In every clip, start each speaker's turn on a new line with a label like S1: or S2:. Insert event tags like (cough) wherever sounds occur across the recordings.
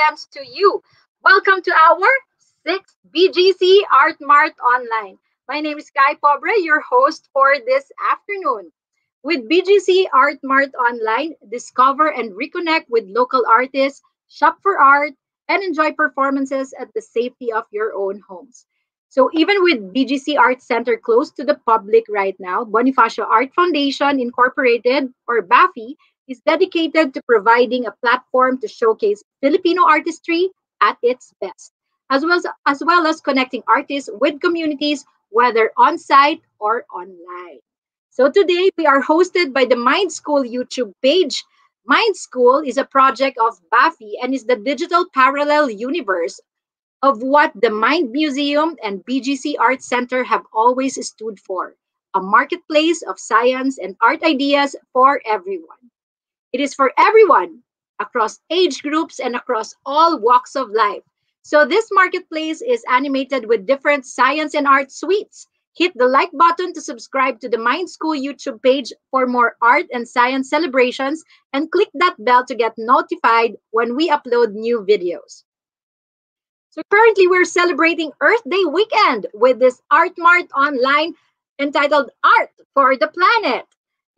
S1: experience to you. Welcome to our sixth BGC Art Mart Online. My name is Kai Pobre, your host for this afternoon. With BGC Art Mart Online, discover and reconnect with local artists, shop for art, and enjoy performances at the safety of your own homes. So even with BGC Art Center closed to the public right now, Bonifacio Art Foundation Incorporated, or BAFI, is dedicated to providing a platform to showcase Filipino artistry at its best, as well as, as, well as connecting artists with communities, whether on-site or online. So today we are hosted by the Mind S-Cool YouTube page. Mind S-Cool is a project of BAFI and is the digital parallel universe of what the Mind Museum and BGC Art Center have always stood for a marketplace of science and art ideas for everyone. It is for everyone across age groups and across all walks of life. So, this marketplace is animated with different science and art suites. Hit the like button to subscribe to the Mind S-Cool YouTube page for more art and science celebrations, and click that bell to get notified when we upload new videos. So currently we're celebrating Earth Day weekend with this Art Mart online entitled Art for the Planet.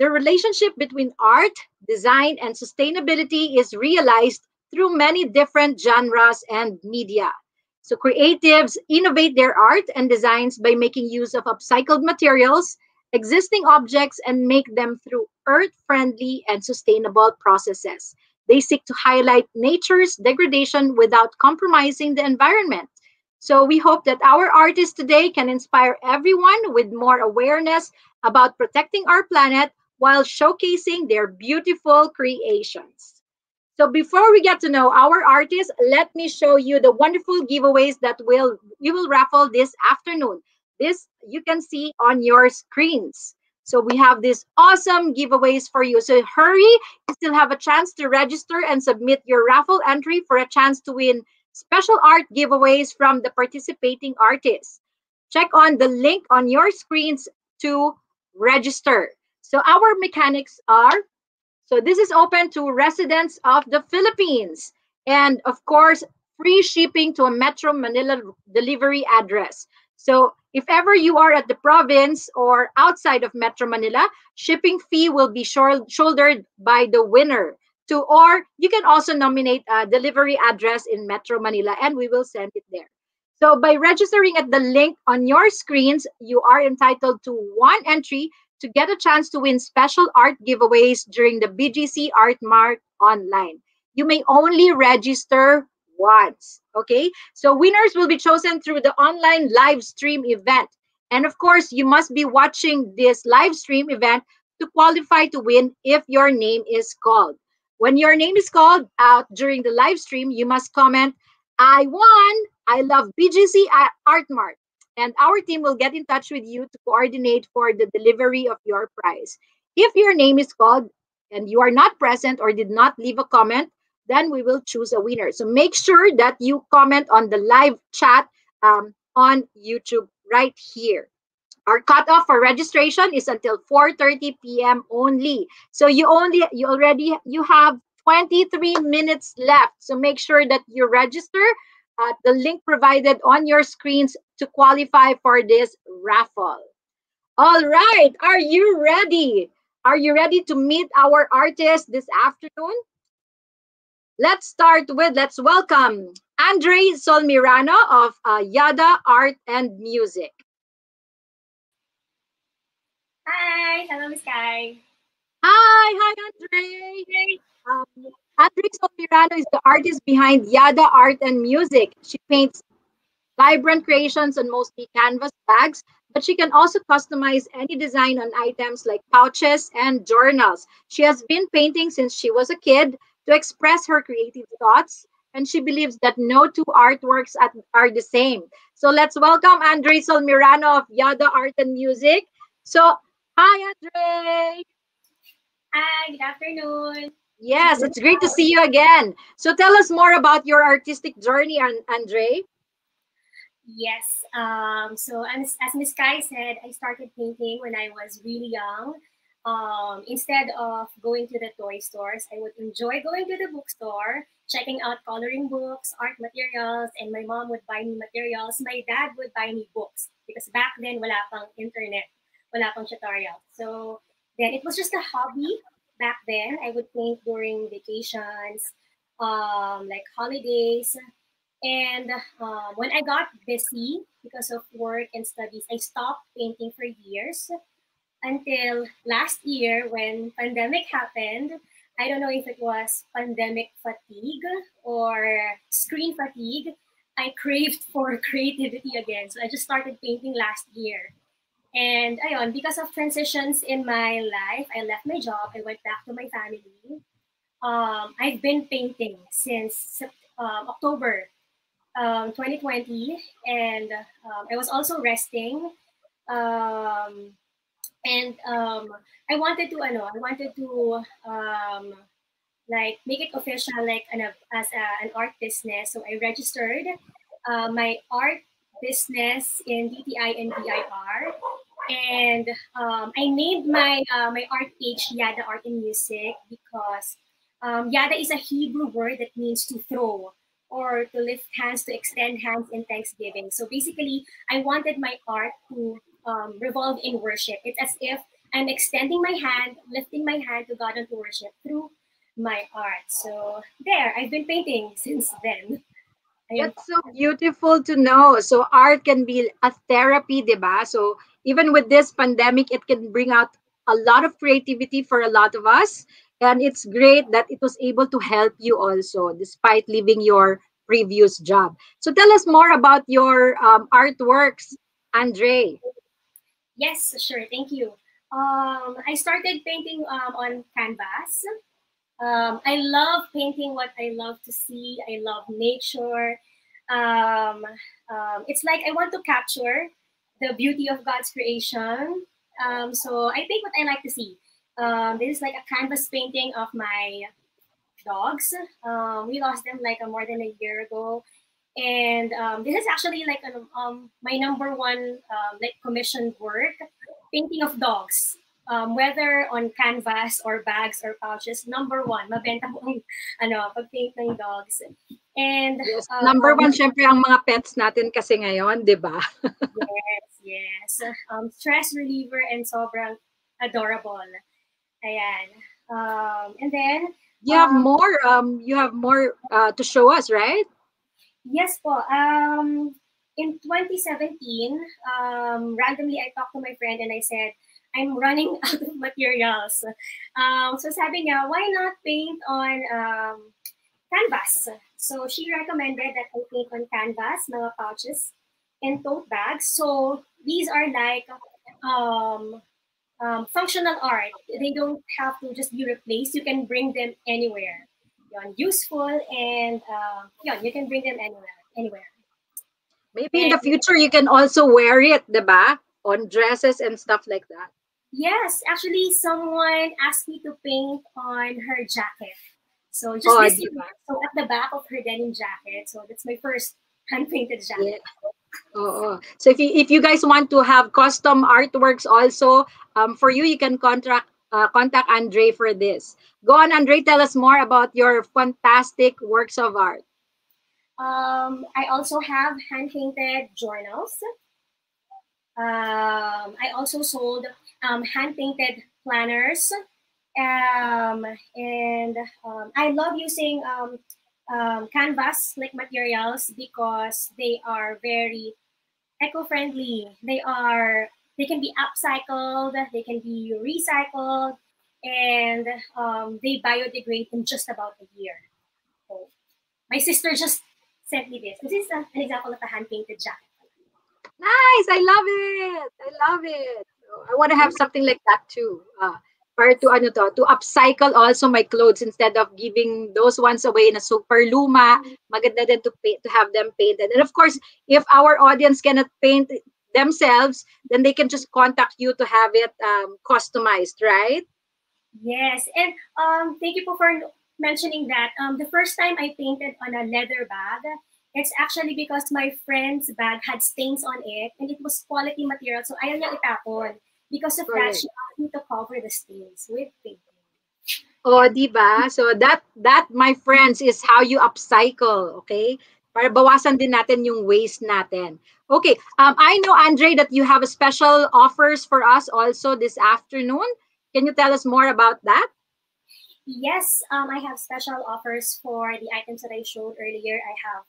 S1: The relationship between art, design, and sustainability is realized through many different genres and media. So creatives innovate their art and designs by making use of upcycled materials, existing objects, and make them through earth-friendly and sustainable processes. They seek to highlight nature's degradation without compromising the environment. So we hope that our artists today can inspire everyone with more awareness about protecting our planet while showcasing their beautiful creations. So before we get to know our artists, let me show you the wonderful giveaways that will we will raffle this afternoon. This you can see on your screens. So we have these awesome giveaways for you. So hurry, you still have a chance to register and submit your raffle entry for a chance to win special art giveaways from the participating artists. Check on the link on your screens to register. So our mechanics are, so this is open to residents of the Philippines. And of course, free shipping to a Metro Manila delivery address. So if ever you are at the province or outside of Metro Manila, shipping fee will be shouldered by the winner. To or you can also nominate a delivery address in Metro Manila and we will send it there. So by registering at the link on your screens, you are entitled to one entry to get a chance to win special art giveaways during the BGC Art Mart online. You may only register once. Okay, so winners will be chosen through the online live stream event. And of course, you must be watching this live stream event to qualify to win if your name is called. When your name is called out during the live stream, you must comment, I won, I love BGC Art Mart. And our team will get in touch with you to coordinate for the delivery of your prize. If your name is called and you are not present or did not leave a comment, then we will choose a winner. So make sure that you comment on the live chat um, on YouTube right here. Our cutoff for registration is until 4:30 p.m. only. So you only you already you have 23 minutes left. So make sure that you register at the link provided on your screens to qualify for this raffle. All right, are you ready? Are you ready to meet our artist this afternoon? Let's start with, let's welcome Andre Solmirano of uh, Yada Art and Music.
S2: Hi, hello, Miss Kai.
S1: Hi, hi, Andre. Um, Andre Solmirano is the artist behind Yada Art and Music. She paints vibrant creations on mostly canvas bags, but she can also customize any design on items like pouches and journals. She has been painting since she was a kid to express her creative thoughts, and she believes that no two artworks are the same. So let's welcome Andre Solmirano of Yada Art and Music. So, hi, Andre.
S2: Hi, good afternoon.
S1: Yes, it's great to see you again. So tell us more about your artistic journey, Andre.
S2: Yes. Um, so as, as Miss Kai said, I started painting when I was really young. Um, instead of going to the toy stores, I would enjoy going to the bookstore, checking out coloring books, art materials, and my mom would buy me materials. My dad would buy me books because back then wala pang internet, wala pang tutorial. So then it was just a hobby back then. I would paint during vacations, um, like holidays, and um, when I got busy because of work and studies, I stopped painting for years until last year when pandemic happened. I don't know if it was pandemic fatigue or screen fatigue. I craved (laughs) for creativity again. So I just started painting last year. And ayon, because of transitions in my life, I left my job. I went back to my family. Um, I've been painting since um, October um, 2020, and um, I was also resting. Um, and um, I wanted to, ano, I wanted to like make it official, like an, as a, an art business. So I registered uh, my art business in DTI and BIR. And um, I named my uh, my art page Yada Art and Music because um, Yada is a Hebrew word that means to throw or to lift hands, to extend hands in thanksgiving. So basically, I wanted my art to um, revolve in worship. It's as if I'm extending my hand, lifting my hand to God and to worship through my art. So there, I've been painting (laughs) since then.
S1: That's so beautiful to know. So art can be a therapy, diba? So even with this pandemic, it can bring out a lot of creativity for a lot of us. And it's great that it was able to help you also, despite leaving your previous job. So tell us more about your um, artworks, Andre.
S2: Yes, sure. Thank you. Um, I started painting um, on canvas. Um, I love painting what I love to see. I love nature. Um, um, it's like I want to capture the beauty of God's creation. Um, so I paint what I like to see. Um, this is like a canvas painting of my dogs. Um, we lost them like a, more than a year ago. And this is actually like an, my number one like commissioned work, painting of dogs. Um, whether on canvas or bags or pouches, number one, mabenta mo ang ano, pag-paint ng dogs. And
S1: yes, um, number one, syempre ang mga pets natin kasi ngayon, di ba? (laughs)
S2: yes, yes. Um, stress reliever and sobrang adorable. Ayan. Um, and then
S1: you have um, more. Um, you have more uh, to show us, right?
S2: Yes, po. Um, in 2017, um, randomly I talked to my friend and I said, I'm running (laughs) out of materials. Um, so sabi niya, why not paint on um, canvas? So she recommended that I paint on canvas, mga pouches, and tote bags. So these are like um, um, functional art. They don't have to just be replaced. You can bring them anywhere. Yon, useful and uh, you can bring them anywhere. Anywhere.
S1: Maybe and, in the future you can also wear it, diba? On dresses and stuff like that.
S2: Yes, actually, someone asked me to paint on her jacket. So just
S1: oh,
S2: this so at the back of her denim jacket. So that's my first (laughs) hand painted jacket. Yeah.
S1: Oh, so if you if you guys want to have custom artworks also, um, for you you can contract uh, contact Andre for this. Go on, Andre. Tell us more about your fantastic works of art.
S2: Um, I also have hand painted journals. Um, I also sold um, hand painted planners. Um, and um, I love using um, um, canvas like materials because they are very eco-friendly. They are they can be upcycled, they can be recycled, and they biodegrade in just about a year. So my sister just sent me this. This is an example of a hand-painted jacket.
S1: Nice! I love it! I love it! I want to have something like that too. Uh, or to ano to, to upcycle also my clothes instead of giving those ones away na super luma. Maganda din to paint, to have them painted. And of course, if our audience cannot paint themselves, then they can just contact you to have it um, customized, right?
S2: Yes, and um, thank you for mentioning that. Um, the first time I painted on a leather bag, It's actually because my friend's bag had stains on it and it was quality material. So ayaw niya itapon. Because of that, she asked me to cover the stains with paint.
S1: Oh, di ba? So that that my friends is how you upcycle, okay? Para bawasan din natin yung waste natin. Okay, um I know Andre that you have a special offers for us also this afternoon. Can you tell us more about that?
S2: Yes, um I have special offers for the items that I showed earlier. I have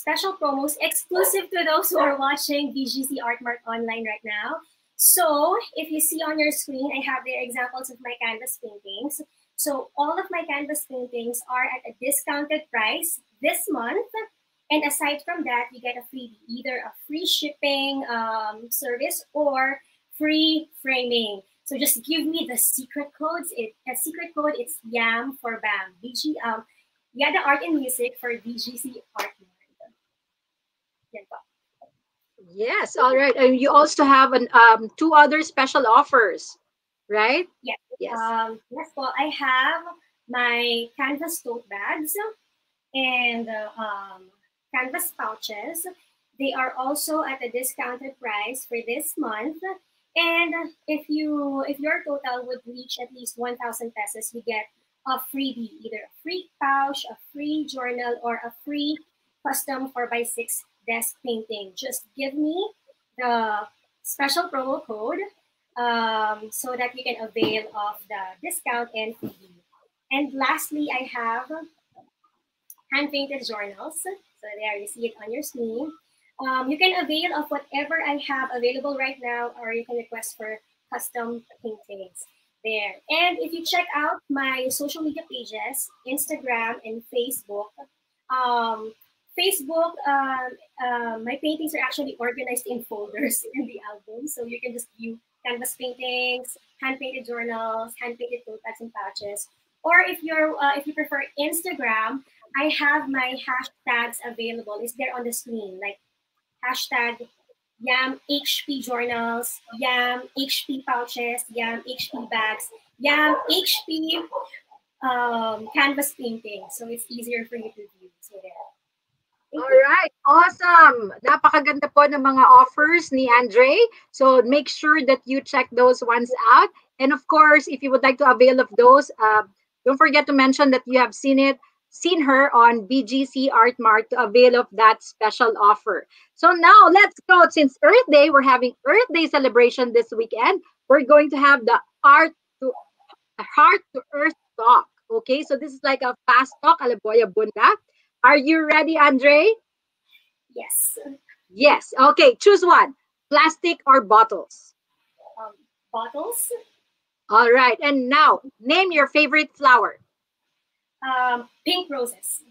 S2: special promos exclusive to those who are watching BGC Artmart online right now. So, if you see on your screen, I have the examples of my canvas paintings. So all of my canvas paintings are at a discounted price this month. And aside from that, you get a free either a free shipping um, service or free framing. So just give me the secret codes. It a secret code. It's YAM for BAM. BG um yeah the art and music for BGC Art
S1: Yes, all right. And you also have an um two other special offers right?
S2: Yes. Yes. Um, yes, well, I have my canvas tote bags and uh, um, canvas pouches. They are also at a discounted price for this month. And if you if your total would reach at least 1,000 pesos, you get a freebie, either a free pouch, a free journal, or a free custom 4x6 desk painting. Just give me the special promo code um, so that you can avail of the discount and. And lastly, I have hand-painted journals. So there you see it on your screen. Um, you can avail of whatever I have available right now, or you can request for custom paintings there. And if you check out my social media pages, Instagram and Facebook, um, Facebook, uh, uh, my paintings are actually organized in folders (laughs) in the album, so you can just view canvas paintings, hand-painted journals, hand-painted tote bags and pouches. Or if you're uh, if you prefer Instagram, I have my hashtags available. It's there on the screen, like hashtag Yam HP journals, Yam HP pouches, Yam HP bags, Yam HP um, canvas painting. So it's easier for you to view. So there.
S1: All right, awesome. Napakaganda po ng mga offers ni Andre. So make sure that you check those ones out. And of course, if you would like to avail of those, uh, don't forget to mention that you have seen it, seen her on BGC Art Mart to avail of that special offer. So now let's go. Since Earth Day, we're having Earth Day celebration this weekend. We're going to have the Art to Heart to Earth talk. Okay, so this is like a fast talk, alaboya bunda. Are you ready, Andre?
S2: Yes.
S1: Yes. Okay, choose one. Plastic or bottles?
S2: Um, bottles.
S1: All right. And now, name your favorite flower.
S2: Um, pink roses.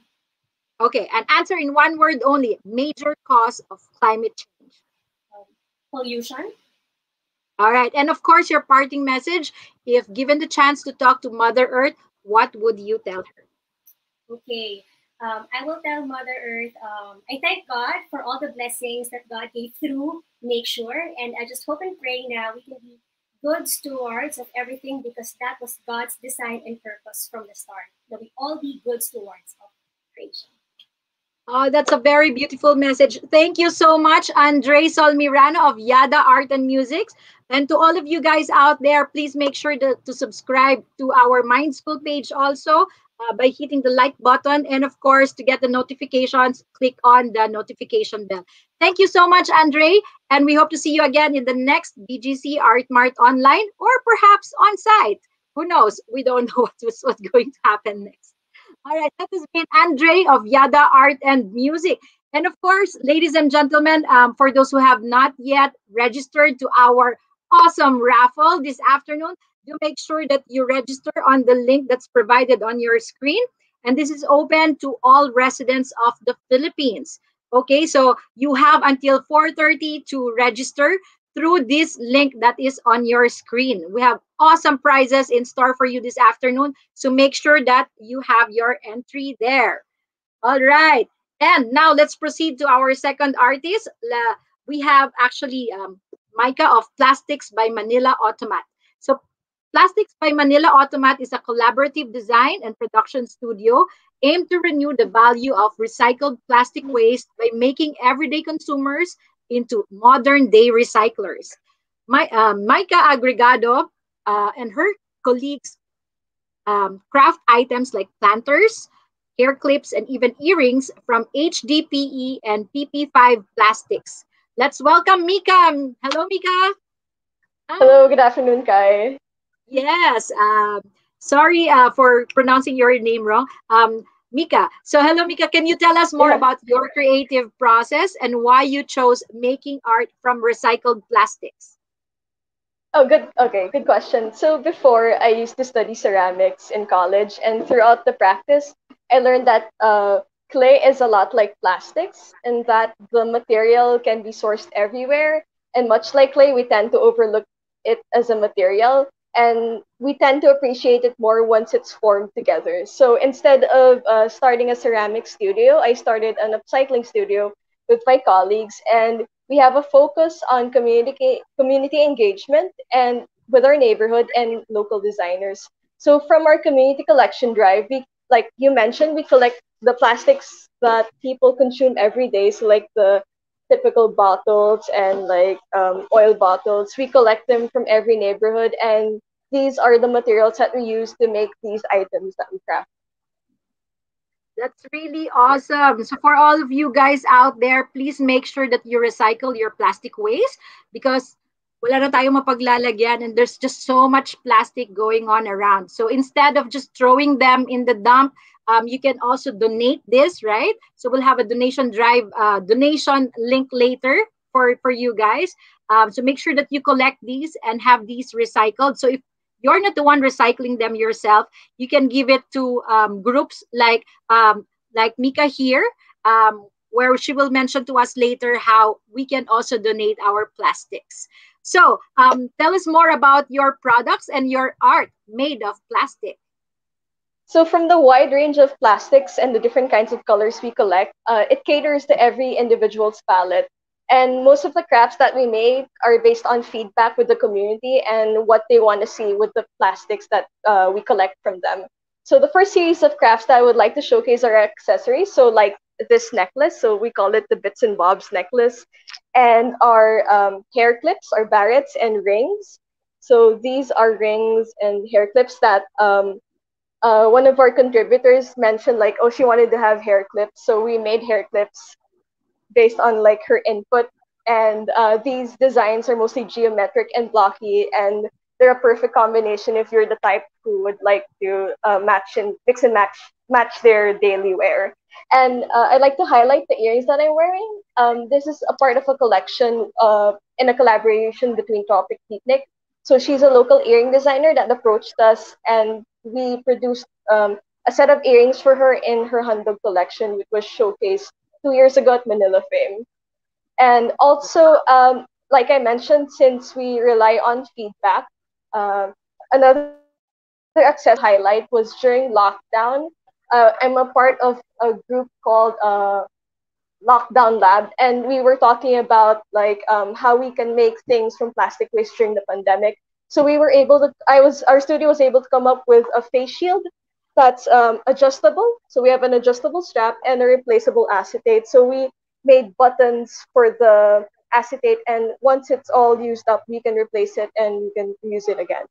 S1: Okay, and answer in one word only. Major cause of climate change.
S2: Um, pollution.
S1: All right. And of course, your parting message. If given the chance to talk to Mother Earth, what would you tell her?
S2: Okay um, I will tell Mother Earth, um, I thank God for all the blessings that God gave through Make Sure. And I just hope and pray now we can be good stewards of everything because that was God's design and purpose from the start. That we all be good stewards of creation.
S1: Oh, that's a very beautiful message. Thank you so much, Andre Solmirano of Yada Art and Music. And to all of you guys out there, please make sure to, to subscribe to our Mind S-Cool page also uh, by hitting the like button. And of course, to get the notifications, click on the notification bell. Thank you so much, Andre. And we hope to see you again in the next BGC Art Mart online or perhaps on site. Who knows? We don't (laughs) know what's, what's going to happen next. All right, that has been Andre of Yada Art and Music. And of course, ladies and gentlemen, um, for those who have not yet registered to our awesome raffle this afternoon, do make sure that you register on the link that's provided on your screen. And this is open to all residents of the Philippines. Okay, so you have until 4.30 to register through this link that is on your screen. We have awesome prizes in store for you this afternoon. So make sure that you have your entry there. All right. And now let's proceed to our second artist. We have actually um, Micah of Plastics by Manila Automat. So Plastics by Manila Automat is a collaborative design and production studio. aimed to renew the value of recycled plastic waste by making everyday consumers into modern day recyclers. My, uh, Micah Agregado uh, and her colleagues um, craft items like planters, hair clips, and even earrings from HDPE and PP5 plastics. Let's welcome Mika. Hello, Mika.
S3: Hello, good afternoon, Kai.
S1: Yes. Um, sorry uh, for pronouncing your name wrong. Um, Mika. So, hello, Mika. Can you tell us more yeah. about your creative process and why you chose making art from recycled plastics?
S3: Oh, good. Okay, good question. So, before I used to study ceramics in college, and throughout the practice, I learned that uh, clay is a lot like plastics, and that the material can be sourced everywhere. And much like clay, we tend to overlook it as a material and we tend to appreciate it more once it's formed together. So instead of uh, starting a ceramic studio, I started an upcycling studio with my colleagues, and we have a focus on community community engagement and with our neighborhood and local designers. So from our community collection drive, we like you mentioned, we collect the plastics that people consume every day. So like the typical bottles and like um, oil bottles. We collect them from every neighborhood, and these are the materials that we use to make these items that we craft.
S1: That's really awesome. So for all of you guys out there, please make sure that you recycle your plastic waste because wala na tayong mapaglalagyan and there's just so much plastic going on around. So instead of just throwing them in the dump, um, you can also donate this, right? So we'll have a donation drive, uh, donation link later for, for you guys. Um, so make sure that you collect these and have these recycled. So if you're not the one recycling them yourself, you can give it to um, groups like um, like Mika here, um, where she will mention to us later how we can also donate our plastics. So um, tell us more about your products and your art made of plastic.
S3: So from the wide range of plastics and the different kinds of colors we collect, uh, it caters to every individual's palette. And most of the crafts that we make are based on feedback with the community and what they want to see with the plastics that uh, we collect from them. So the first series of crafts that I would like to showcase are accessories. So like this necklace, so we call it the Bits and Bobs necklace, and our um, hair clips, our barrettes and rings. So these are rings and hair clips that um, uh, one of our contributors mentioned like, oh, she wanted to have hair clips, so we made hair clips based on like her input. And uh, these designs are mostly geometric and blocky, and they're a perfect combination if you're the type who would like to uh, match and mix and match match their daily wear. And uh, I'd like to highlight the earrings that I'm wearing. Um, this is a part of a collection uh, in a collaboration between Tropic Picnic. So she's a local earring designer that approached us, and we produced um, a set of earrings for her in her handbag collection, which was showcased two years ago at Manila Fame. And also, um, like I mentioned, since we rely on feedback, uh, another access highlight was during lockdown. Uh, I'm a part of a group called uh, Lockdown Lab, and we were talking about like um, how we can make things from plastic waste during the pandemic. So we were able to, I was, our studio was able to come up with a face shield that's um, adjustable. So we have an adjustable strap and a replaceable acetate. So we made buttons for the acetate, and once it's all used up, we can replace it and we can use it again.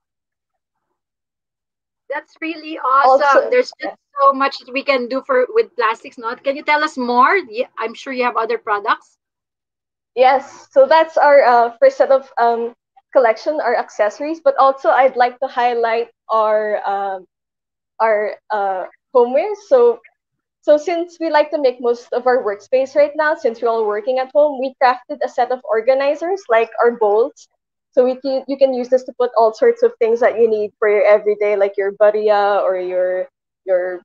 S1: That's really awesome. Also, There's just so much we can do for with plastics. Not can you tell us more? Yeah, I'm sure you have other products.
S3: Yes, so that's our uh, first set of um, collection are accessories, but also I'd like to highlight our um, our uh, homeware. So so since we like to make most of our workspace right now, since we're all working at home, we crafted a set of organizers like our bowls. So we can, you can use this to put all sorts of things that you need for your everyday, like your bariya or your your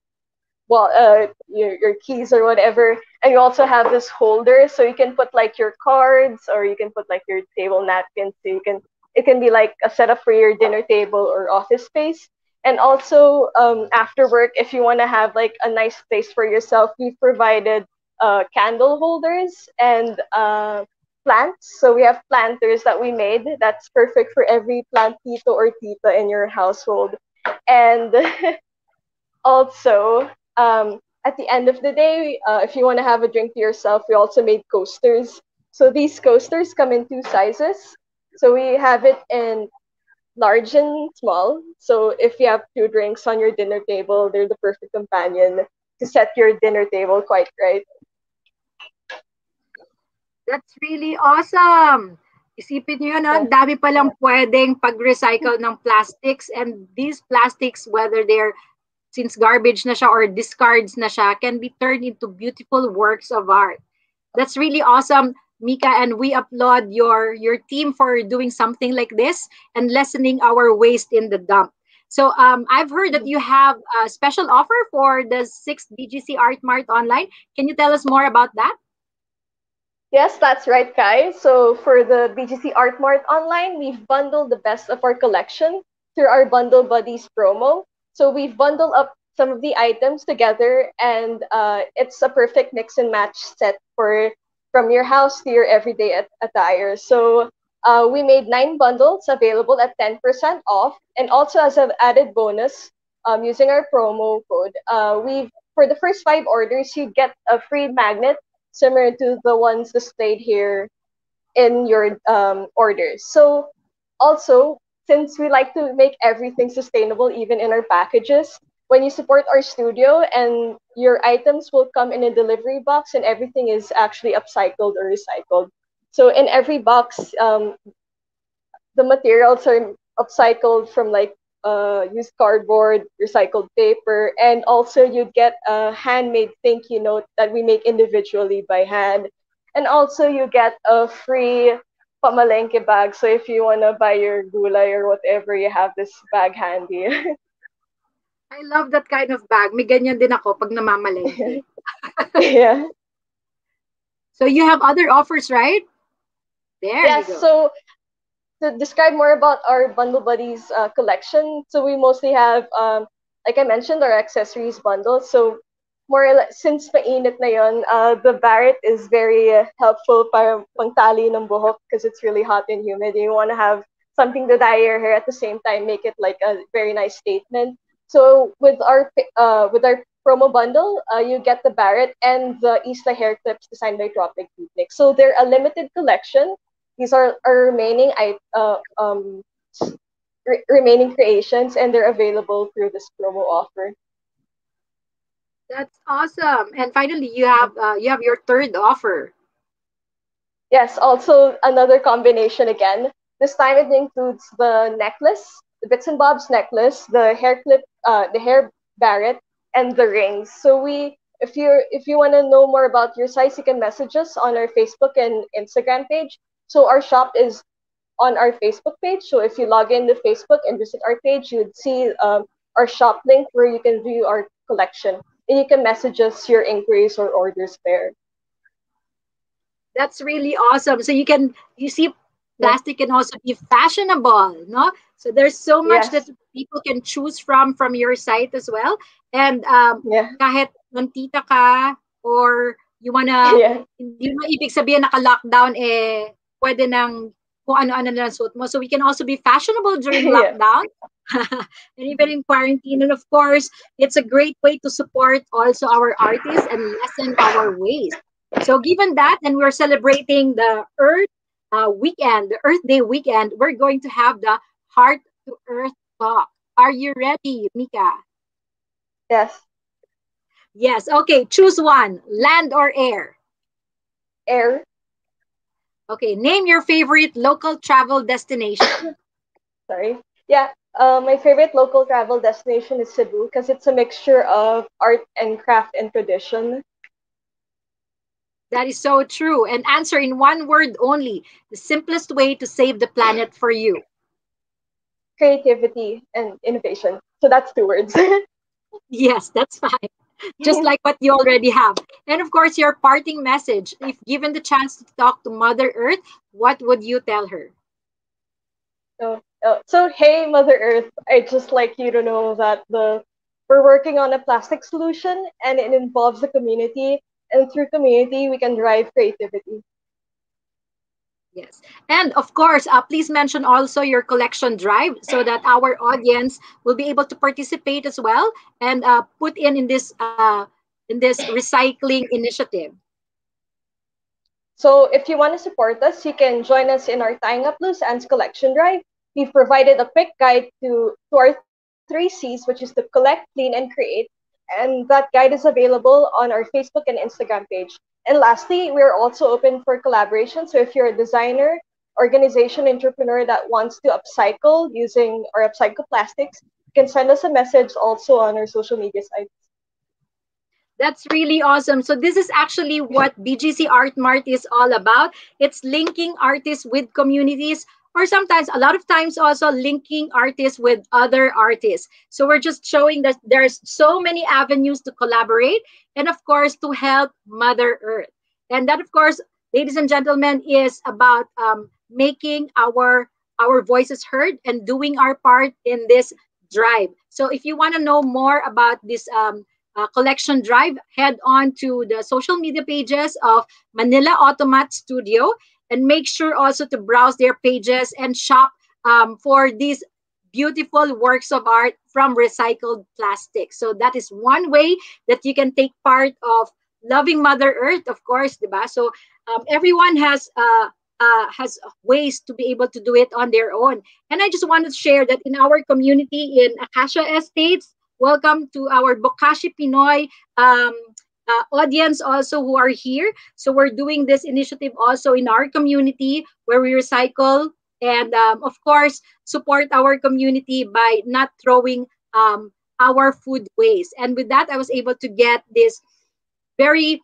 S3: well uh, your, your keys or whatever and you also have this holder so you can put like your cards or you can put like your table napkins so you can it can be like a setup for your dinner table or office space. And also um, after work, if you want to have like a nice place for yourself, we've provided uh, candle holders and uh, plants. So we have planters that we made that's perfect for every plantito or tita in your household. And (laughs) also, um, at the end of the day, uh, if you want to have a drink to yourself, we also made coasters. So these coasters come in two sizes. So we have it in large and small. So if you have two drinks on your dinner table, they're the perfect companion to set your dinner table quite right.
S1: That's really awesome. Isipin niyo no, ang dami palang pwedeng pag-recycle ng plastics and these plastics, whether they're since garbage na siya or discards na siya, can be turned into beautiful works of art. That's really awesome, Mika, and we applaud your your team for doing something like this and lessening our waste in the dump. So um, I've heard that you have a special offer for the sixth BGC Art Mart online. Can you tell us more about that?
S3: Yes, that's right, Kai. So for the BGC Art Mart online, we've bundled the best of our collection through our Bundle Buddies promo. So we've bundled up some of the items together, and uh, it's a perfect mix and match set for from your house to your everyday at- attire. So uh, we made nine bundles available at 10% off, and also as an added bonus, um, using our promo code, uh, we've for the first five orders, you get a free magnet similar to the ones displayed here in your um, orders. So also, since we like to make everything sustainable even in our packages, when you support our studio and your items will come in a delivery box and everything is actually upcycled or recycled. So in every box, um, the materials are upcycled from like uh, used cardboard, recycled paper, and also you get a handmade thank you note that we make individually by hand. And also you get a free pamalengke bag. So if you want to buy your gulay or whatever, you have this bag handy. (laughs)
S1: I love that kind of bag. May ganyan din ako pag namamalengke. (laughs) (laughs)
S3: yeah.
S1: So you have other offers, right? There
S3: Yes. So to describe more about our Bundle Buddies uh, collection, so we mostly have, um, like I mentioned, our accessories bundle. So more since mainit na yon, uh, the Barrett is very helpful para pangtali ng buhok because it's really hot and humid. You want to have something to dye your hair at the same time, make it like a very nice statement. So with our uh, with our promo bundle, uh, you get the Barrett and the Isla hair clips designed by Tropic Beatnik. So they're a limited collection. These are our remaining uh, um, re- remaining creations, and they're available through this promo offer.
S1: That's awesome. And finally, you have uh, you have your third offer.
S3: Yes, also another combination again. This time it includes the necklace, the bits and bobs necklace, the hair clip, uh, the hair barrett, and the rings. So we, if you if you want to know more about your size, you can message us on our Facebook and Instagram page. So our shop is on our Facebook page. So if you log in to Facebook and visit our page, you'd see um, our shop link where you can view our collection, and you can message us your inquiries or orders there.
S1: That's really awesome. So you can you see plastic can also be fashionable, no? So there's so much
S3: Yes.
S1: that people can choose from from your site as well. And um,
S3: Yeah.
S1: kahit nantita ka or you wanna
S3: Yeah.
S1: hindi mo ibig sabihin naka-lockdown eh pwede nang kung ano-ano na lang suot mo. So we can also be fashionable during (laughs) lockdown (laughs) and even in quarantine. And of course, it's a great way to support also our artists and lessen our waste. So given that, and we're celebrating the Earth uh, weekend, the Earth Day weekend, we're going to have the Heart to Earth Talk. Are you ready, Mika?
S3: Yes.
S1: Yes. Okay. Choose one: land or air.
S3: Air.
S1: Okay. Name your favorite local travel destination. (coughs)
S3: Sorry. Yeah. Uh, my favorite local travel destination is Cebu because it's a mixture of art and craft and tradition.
S1: That is so true. And answer in one word only. The simplest way to save the planet for you.
S3: creativity and innovation. So that's two words. (laughs)
S1: Yes, that's fine. Just like what you already have. And of course, your parting message. If given the chance to talk to Mother Earth, what would you tell her?
S3: so, uh, so hey, Mother Earth, I'd just like you to know that the we're working on a plastic solution and it involves the community. And through community, we can drive creativity.
S1: Yes. And of course, uh, please mention also your collection drive so that our audience will be able to participate as well and uh, put in in this uh, in this recycling initiative?
S3: So if you want to support us, you can join us in our Tying Up Loose Ends collection drive. We've provided a quick guide to, to our three C's, which is to collect, clean, and create. And that guide is available on our Facebook and Instagram page. And lastly, we're also open for collaboration. So if you're a designer, organization, entrepreneur that wants to upcycle using or upcycle plastics, you can send us a message also on our social media sites.
S1: That's really awesome. So this is actually what BGC Art Mart is all about. It's linking artists with communities or sometimes a lot of times also linking artists with other artists. So we're just showing that there's so many avenues to collaborate and of course to help Mother Earth. And that of course, ladies and gentlemen, is about um, making our our voices heard and doing our part in this drive. So if you want to know more about this um, uh, collection drive, head on to the social media pages of Manila Automat Studio and make sure also to browse their pages and shop um, for these beautiful works of art from recycled plastic. So that is one way that you can take part of loving Mother Earth, of course, diba? So um, everyone has uh, uh, has ways to be able to do it on their own. And I just wanted to share that in our community in Acacia Estates, welcome to our Bokashi Pinoy um, uh, audience also who are here. So we're doing this initiative also in our community where we recycle and um, of course support our community by not throwing um, our food waste. And with that, I was able to get this very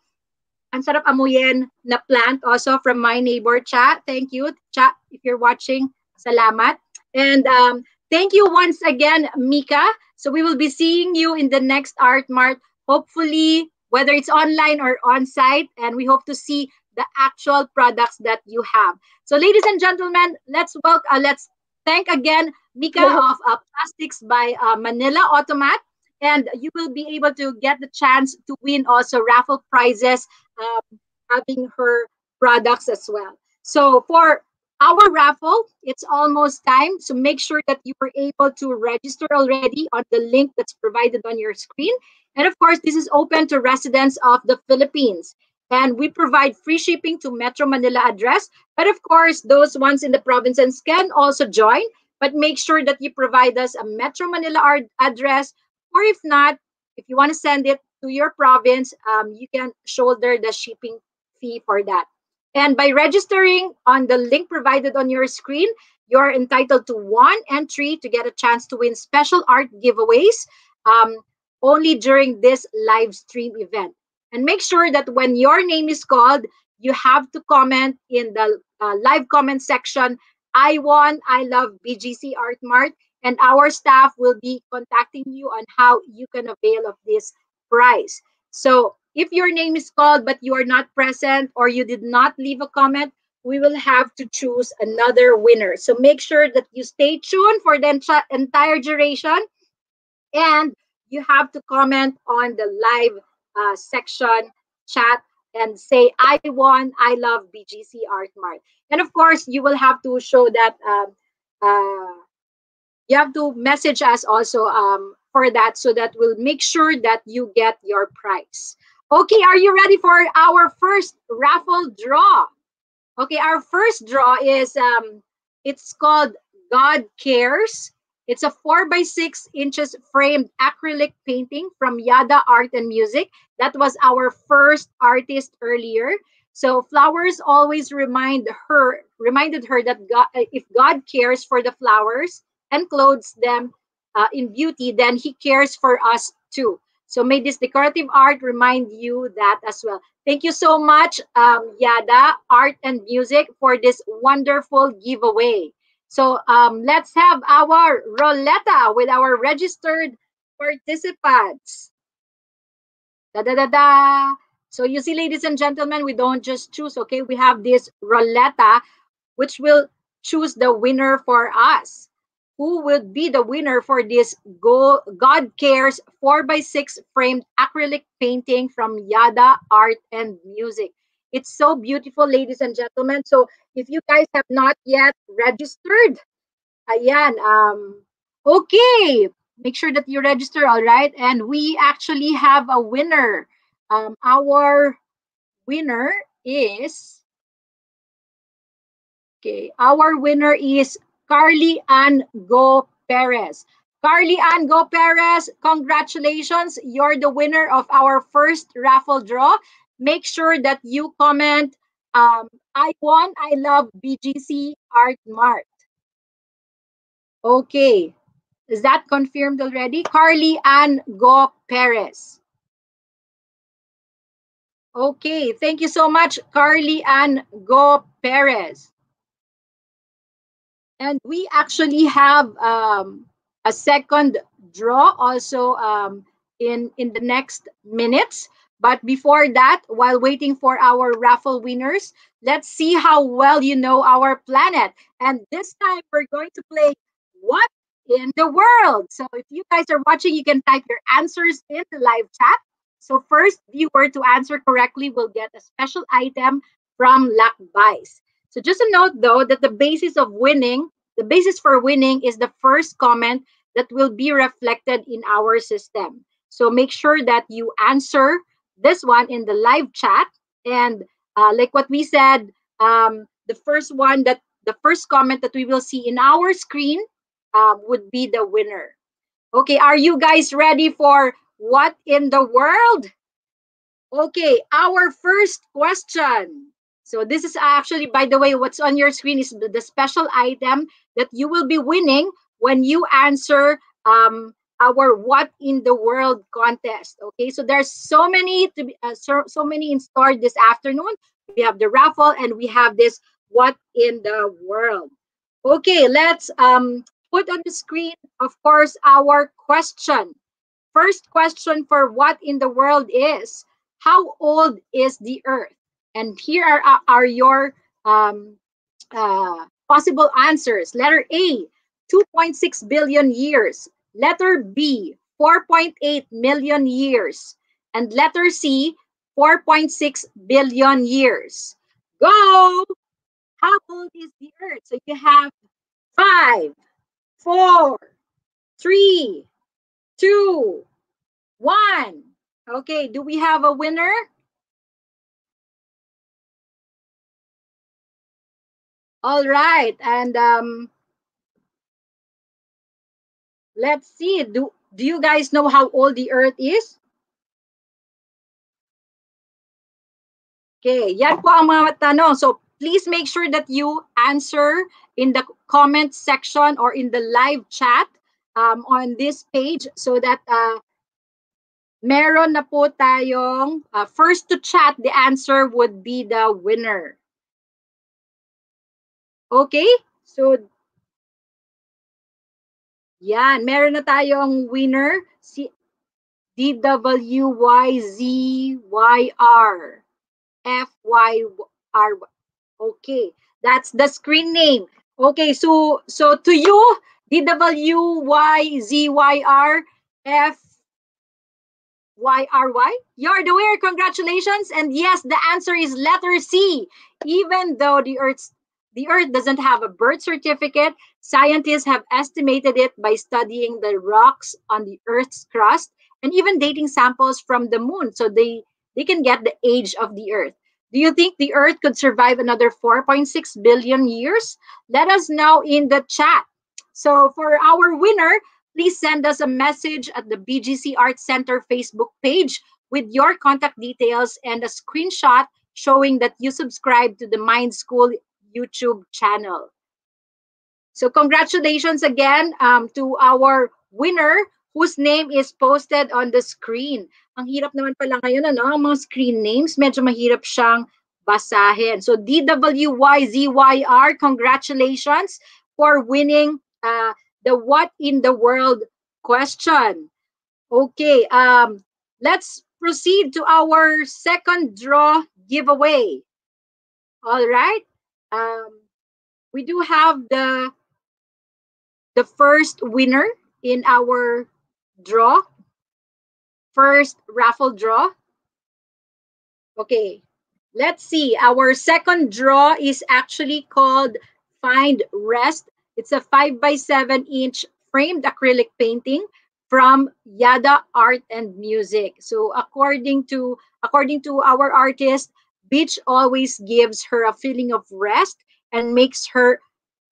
S1: ang sarap amuyin na plant also from my neighbor Cha. Thank you, Cha, if you're watching. Salamat. And um, thank you once again, Mika. So we will be seeing you in the next Art Mart, hopefully whether it's online or on site, and we hope to see the actual products that you have. So, ladies and gentlemen, let's welcome, uh, let's thank again Mika of uh, Plastics by uh, Manila Automat, and you will be able to get the chance to win also raffle prizes, um, having her products as well. So, for our raffle, it's almost time. So make sure that you were able to register already on the link that's provided on your screen. And of course, this is open to residents of the Philippines. And we provide free shipping to Metro Manila address. But of course, those ones in the provinces can also join. But make sure that you provide us a Metro Manila address. Or if not, if you want to send it to your province, um, you can shoulder the shipping fee for that. And by registering on the link provided on your screen, you're entitled to one entry to get a chance to win special art giveaways. Um, only during this live stream event. And make sure that when your name is called, you have to comment in the uh, live comment section, I won, I love BGC Art Mart, and our staff will be contacting you on how you can avail of this prize. So if your name is called but you are not present or you did not leave a comment, we will have to choose another winner. So make sure that you stay tuned for the entire duration. And you have to comment on the live uh, section chat and say i won i love bgc art mart and of course you will have to show that um, uh, you have to message us also um, for that so that we'll make sure that you get your prize okay are you ready for our first raffle draw okay our first draw is um it's called god cares it's a four by six inches framed acrylic painting from Yada Art and Music. That was our first artist earlier. So flowers always remind her, reminded her that God, if God cares for the flowers and clothes them uh, in beauty, then He cares for us too. So may this decorative art remind you that as well. Thank you so much, um, Yada Art and Music, for this wonderful giveaway. So um, let's have our roulette with our registered participants. Da da da da. So you see, ladies and gentlemen, we don't just choose, okay? We have this roulette, which will choose the winner for us. Who would be the winner for this Go God Cares 4x6 framed acrylic painting from Yada Art and Music? It's so beautiful, ladies and gentlemen. So if you guys have not yet registered, ayan, um, okay, make sure that you register, all right? And we actually have a winner. um, our winner is okay. Our winner is Carly Ann Go Perez. Carly Ann Go Perez, congratulations. You're the winner of our first raffle draw. Make sure that you comment, um, I won, I love BGC Art Mart. Okay. Is that confirmed already? Carly Ann Go Perez. Okay, thank you so much, Carly Ann Go Perez. And we actually have um, a second draw also um, in, in the next minutes. But before that, while waiting for our raffle winners, let's see how well you know our planet. And this time we're going to play What in the World? So if you guys are watching, you can type your answers in the live chat. So first viewer to answer correctly will get a special item from Lakbais. So just a note though that the basis of winning, the basis for winning is the first comment that will be reflected in our system. So make sure that you answer this one in the live chat. And uh, like what we said, um, the first one that the first comment that we will see in our screen uh, would be the winner. Okay, are you guys ready for what in the world? Okay, our first question. So this is actually, by the way, what's on your screen is the, special item that you will be winning when you answer um, our what in the world contest okay? So there's so many to be uh, so, so many in store this afternoon. We have the raffle and we have this what in the world. Okay let's um put on the screen of course our question. First question for what in the world is how old is the earth and here are, are your um, uh, possible answers letter a 2.6 billion years. Letter B, 4.8 million years. And letter C, 4.6 billion years. Go! How old is the Earth? So you have five, four, three, two, one. Okay, do we have a winner? All right, and um, Let's see. Do, do you guys know how old the Earth is? Okay, yan po ang mga tanong. So please make sure that you answer in the comment section or in the live chat um, on this page so that uh, meron na po tayong uh, first to chat, the answer would be the winner. Okay, so yan, meron na tayong winner, si DWYZYR. FYR. Okay, that's the screen name. Okay, so so to you, D-W-Y-Z-Y-R F Y R Y. You're the winner. Congratulations. And yes, the answer is letter C. Even though the Earth's the Earth doesn't have a birth certificate. Scientists have estimated it by studying the rocks on the Earth's crust and even dating samples from the moon so they, they can get the age of the Earth. Do you think the Earth could survive another 4.6 billion years? Let us know in the chat. So for our winner, please send us a message at the BGC Art Center Facebook page with your contact details and a screenshot showing that you subscribe to the Mind S-Cool YouTube channel. So congratulations again um, to our winner whose name is posted on the screen. Ang hirap naman pala ngayon, ano, ang mga screen names, medyo mahirap siyang basahin. So DWYZYR, congratulations for winning uh, the What in the World question. Okay, um, let's proceed to our second draw giveaway. All right um, we do have the the first winner in our draw. First raffle draw. Okay let's see. Our second draw is actually called find rest. It's a five by seven inch framed acrylic painting from Yada Art and Music. So according to according to our artist, beach always gives her a feeling of rest and makes her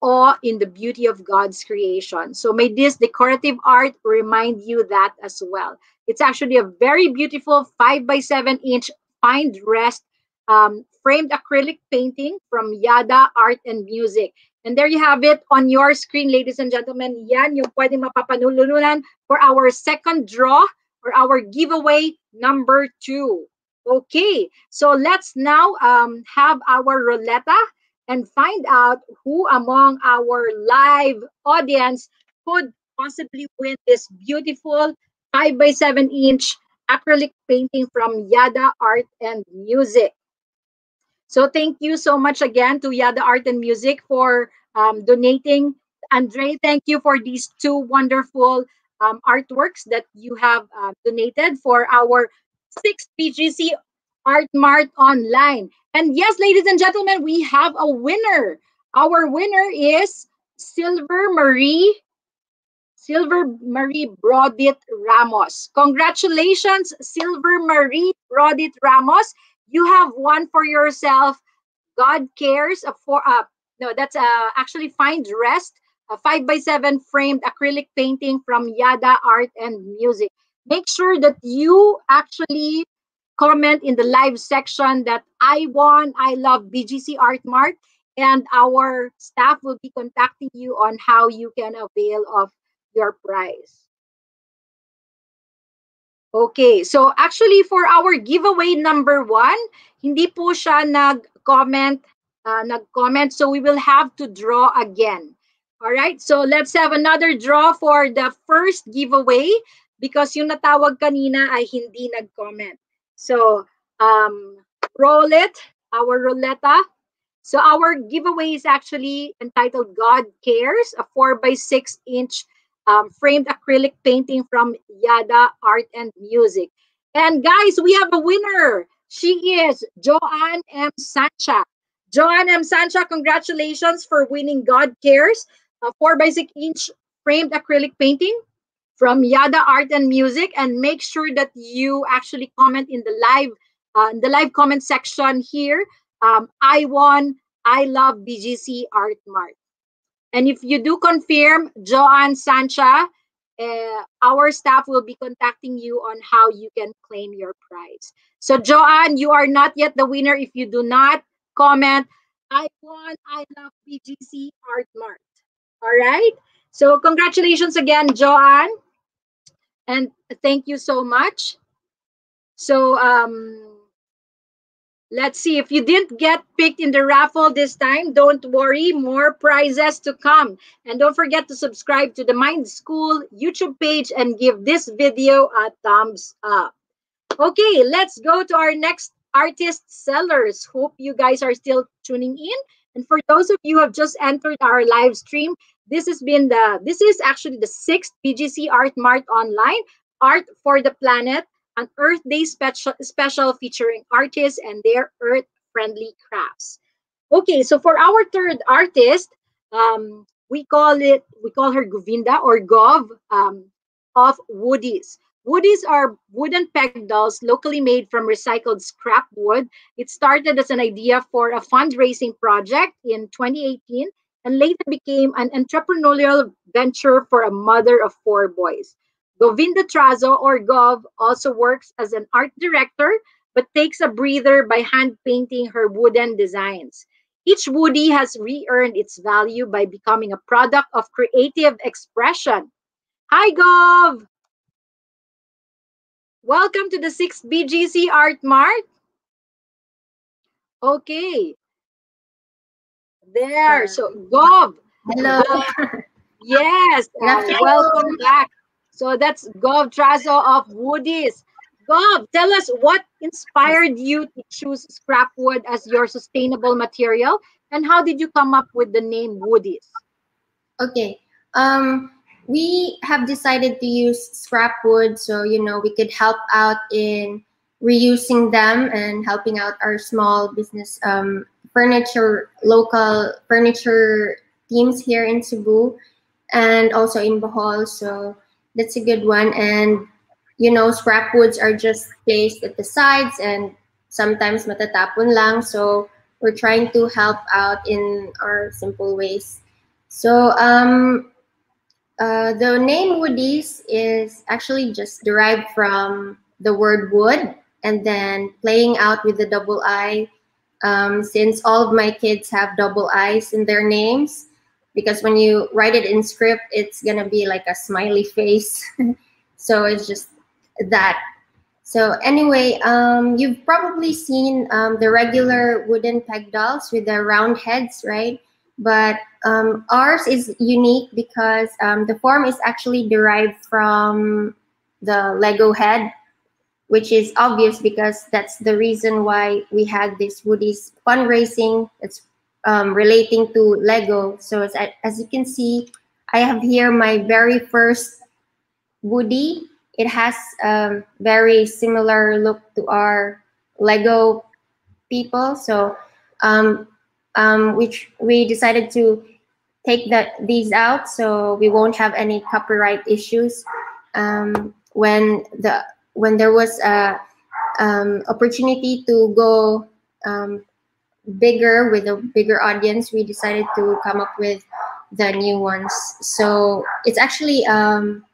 S1: awe in the beauty of God's creation. So may this decorative art remind you that as well. It's actually a very beautiful five by seven inch find rest um, framed acrylic painting from Yada Art and Music. And there you have it on your screen, ladies and gentlemen. Yan yung pwede mapapanulunan for our second draw or our giveaway number two. Okay, so let's now um, have our roulette and find out who among our live audience could possibly win this beautiful 5 by 7 inch acrylic painting from Yada Art and Music. So thank you so much again to Yada Art and Music for um, donating. Andre, thank you for these two wonderful um, artworks that you have uh, donated for our sixth BGC Art Mart online. And yes, ladies and gentlemen, we have a winner. Our winner is Silver Marie Silver Marie Brodit Ramos. Congratulations, Silver Marie Brodit Ramos. You have won for yourself God Cares a for uh, no, that's uh, actually Find Rest, a 5 by 7 framed acrylic painting from Yada Art and Music. Make sure that you actually comment in the live section that I won, I love BGC Art Mart, and our staff will be contacting you on how you can avail of your prize. Okay, so actually for our giveaway number one, hindi po siya nag-comment, uh, nag-comment, so we will have to draw again. All right, so let's have another draw for the first giveaway because yung natawag kanina ay hindi nag-comment. So, um, roll it, our roulette. So our giveaway is actually entitled God Cares, a 4 by 6 inch um, framed acrylic painting from Yada Art and Music. And guys, we have a winner. She is Joanne M. Sancha. Joanne M. Sancha, congratulations for winning God Cares, a 4 by 6 inch framed acrylic painting from Yada Art and Music. And make sure that you actually comment in the live uh, in the live comment section here. Um, I won. I love BGC Art Mart. And if you do confirm, Joanne Sancha, uh, our staff will be contacting you on how you can claim your prize. So, Joanne, you are not yet the winner if you do not comment. I won. I love BGC Art Mart. All right. So, congratulations again, Joanne. And thank you so much. So, um, Let's see. If you didn't get picked in the raffle this time, don't worry. More prizes to come. And don't forget to subscribe to the Mind S-Cool YouTube page and give this video a thumbs up. Okay, let's go to our next artist sellers. Hope you guys are still tuning in. And for those of you who have just entered our live stream, this has been the this is actually the sixth BGC Art Mart online Art for the Planet an Earth Day special, special featuring artists and their earth-friendly crafts. Okay, so for our third artist, um, we call it we call her Govinda or Gov um, of Woodies. Woodies are wooden peg dolls locally made from recycled scrap wood. It started as an idea for a fundraising project in 2018 and later became an entrepreneurial venture for a mother of four boys. Govinda Trazo or Gov also works as an art director but takes a breather by hand painting her wooden designs. Each woody has re-earned its value by becoming a product of creative expression. Hi Gov! Welcome to the 6th BGC Art Mart. Okay. There. So Gov.
S4: Hello.
S1: Yes. (laughs) Uh, welcome back. So that's Gov Trazo of Woodies. Gov, tell us what inspired you to choose scrap wood as your sustainable material and how did you come up with the name Woodies?
S4: Okay. Um, we have decided to use scrap wood so you know we could help out in reusing them and helping out our small business um, furniture local furniture teams here in Cebu and also in Bohol. So that's a good one. And you know, scrap woods are just placed at the sides and sometimes matatapon lang. So we're trying to help out in our simple ways. So um, uh, the name Woodies is actually just derived from the word wood and then playing out with the double I. Um, since all of my kids have double I's in their names, because when you write it in script, it's gonna be like a smiley face. (laughs) so it's just that. So anyway, um, you've probably seen um, the regular wooden peg dolls with the round heads, right? But um, ours is unique because um, the form is actually derived from the Lego head, which is obvious because that's the reason why we had this Woody's fundraising. It's um, relating to Lego. So as, as you can see, I have here my very first Woody. It has a very similar look to our Lego people. So um, um, which we decided to take that these out so we won't have any copyright issues. Um, when the when there was a um, opportunity to go um, bigger with a bigger audience, we decided to come up with the new ones. So it's actually um,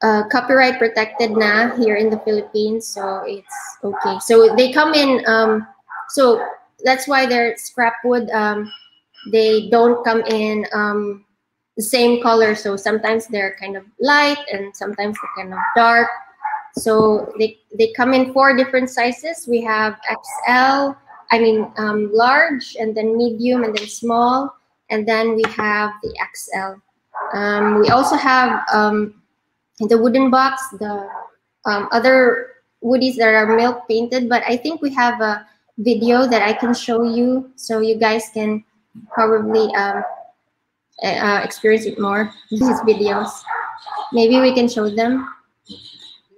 S4: uh, copyright protected now here in the Philippines, so it's okay. So they come in. Um, so that's why they're scrap wood. Um, they don't come in um, the same color. So sometimes they're kind of light and sometimes they're kind of dark. So they, they come in four different sizes. We have XL, I mean um, large, and then medium, and then small, and then we have the XL. Um, we also have um, the wooden box, the um, other woodies that are milk painted, but I think we have a video that I can show you so you guys can probably um, uh, experience it more, (laughs) these videos. Maybe we can show them.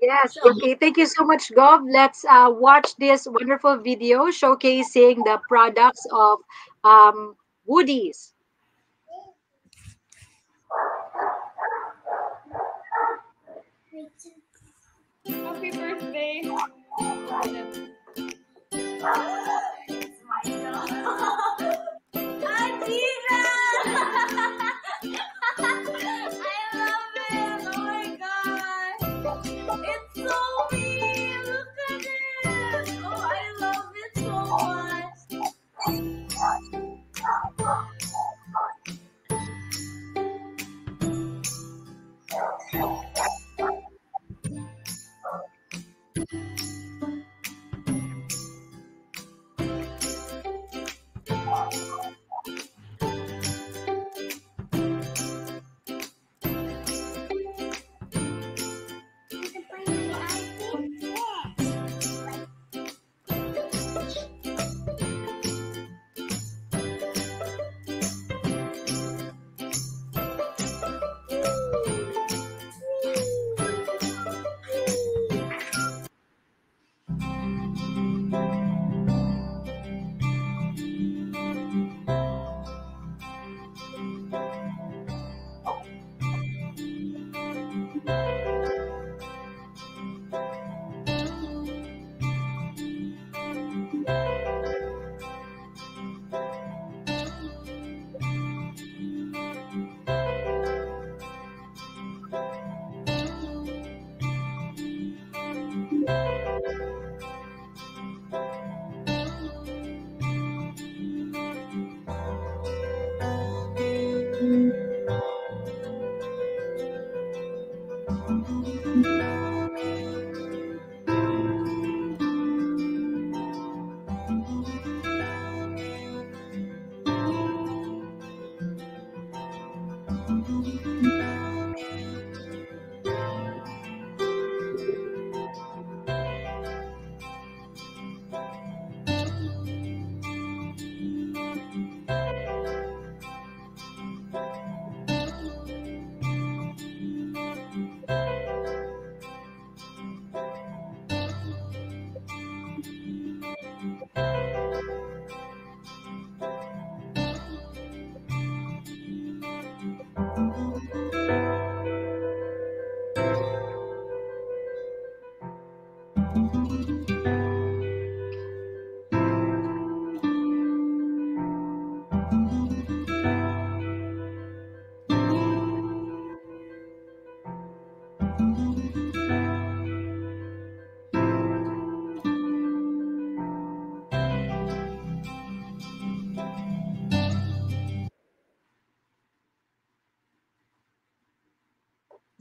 S1: Yes, okay. Thank you so much, Gov. Let's uh, watch this wonderful video showcasing the products of um, Woodies.
S5: Happy birthday.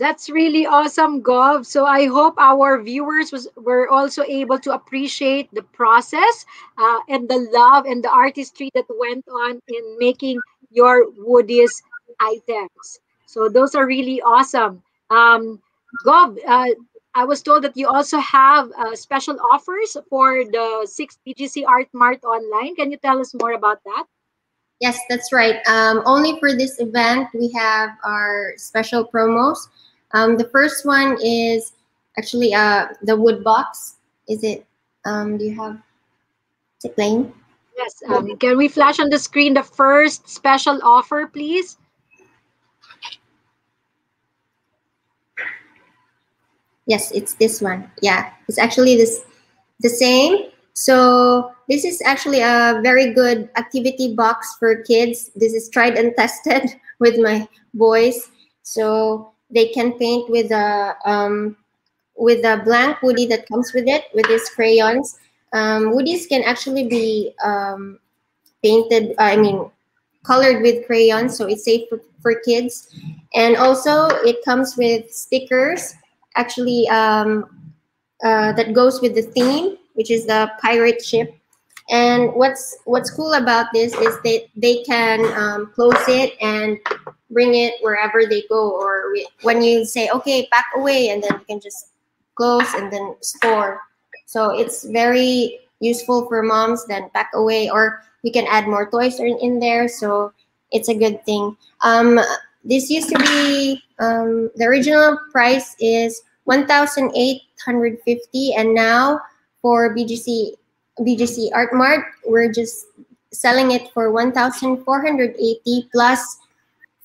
S1: That's really awesome, Gov. So I hope our viewers was were also able to appreciate the process uh, and the love and the artistry that went on in making your Woody's items. So those are really awesome. Um, Gov, uh, I was told that you also have uh, special offers for the 6 BGC Art Mart online. Can you tell us more about that?
S4: Yes, that's right. Um, only for this event, we have our special promos. Um, the first one is actually uh, the wood box. Is it, um, do you have, is it plain?
S1: Yes. Um, can we flash on the screen the first special offer, please?
S4: Yes, it's this one. Yeah, it's actually this the same. So this is actually a very good activity box for kids. This is tried and (laughs) tested with my boys. So they can paint with a um, with a blank woody that comes with it with these crayons. Um, woodies can actually be um, painted. I mean, colored with crayons, so it's safe for, for kids. And also, it comes with stickers actually um, uh, that goes with the theme, which is the pirate ship. And what's what's cool about this is that they can um, close it and bring it wherever they go, or when you say okay, back away, and then you can just close and then store. So it's very useful for moms. Then back away, or you can add more toys in, in there. So it's a good thing. Um, this used to be um, the original price is 1,850 and now for BGC BGC Art Mart we're just selling it for 1,480 plus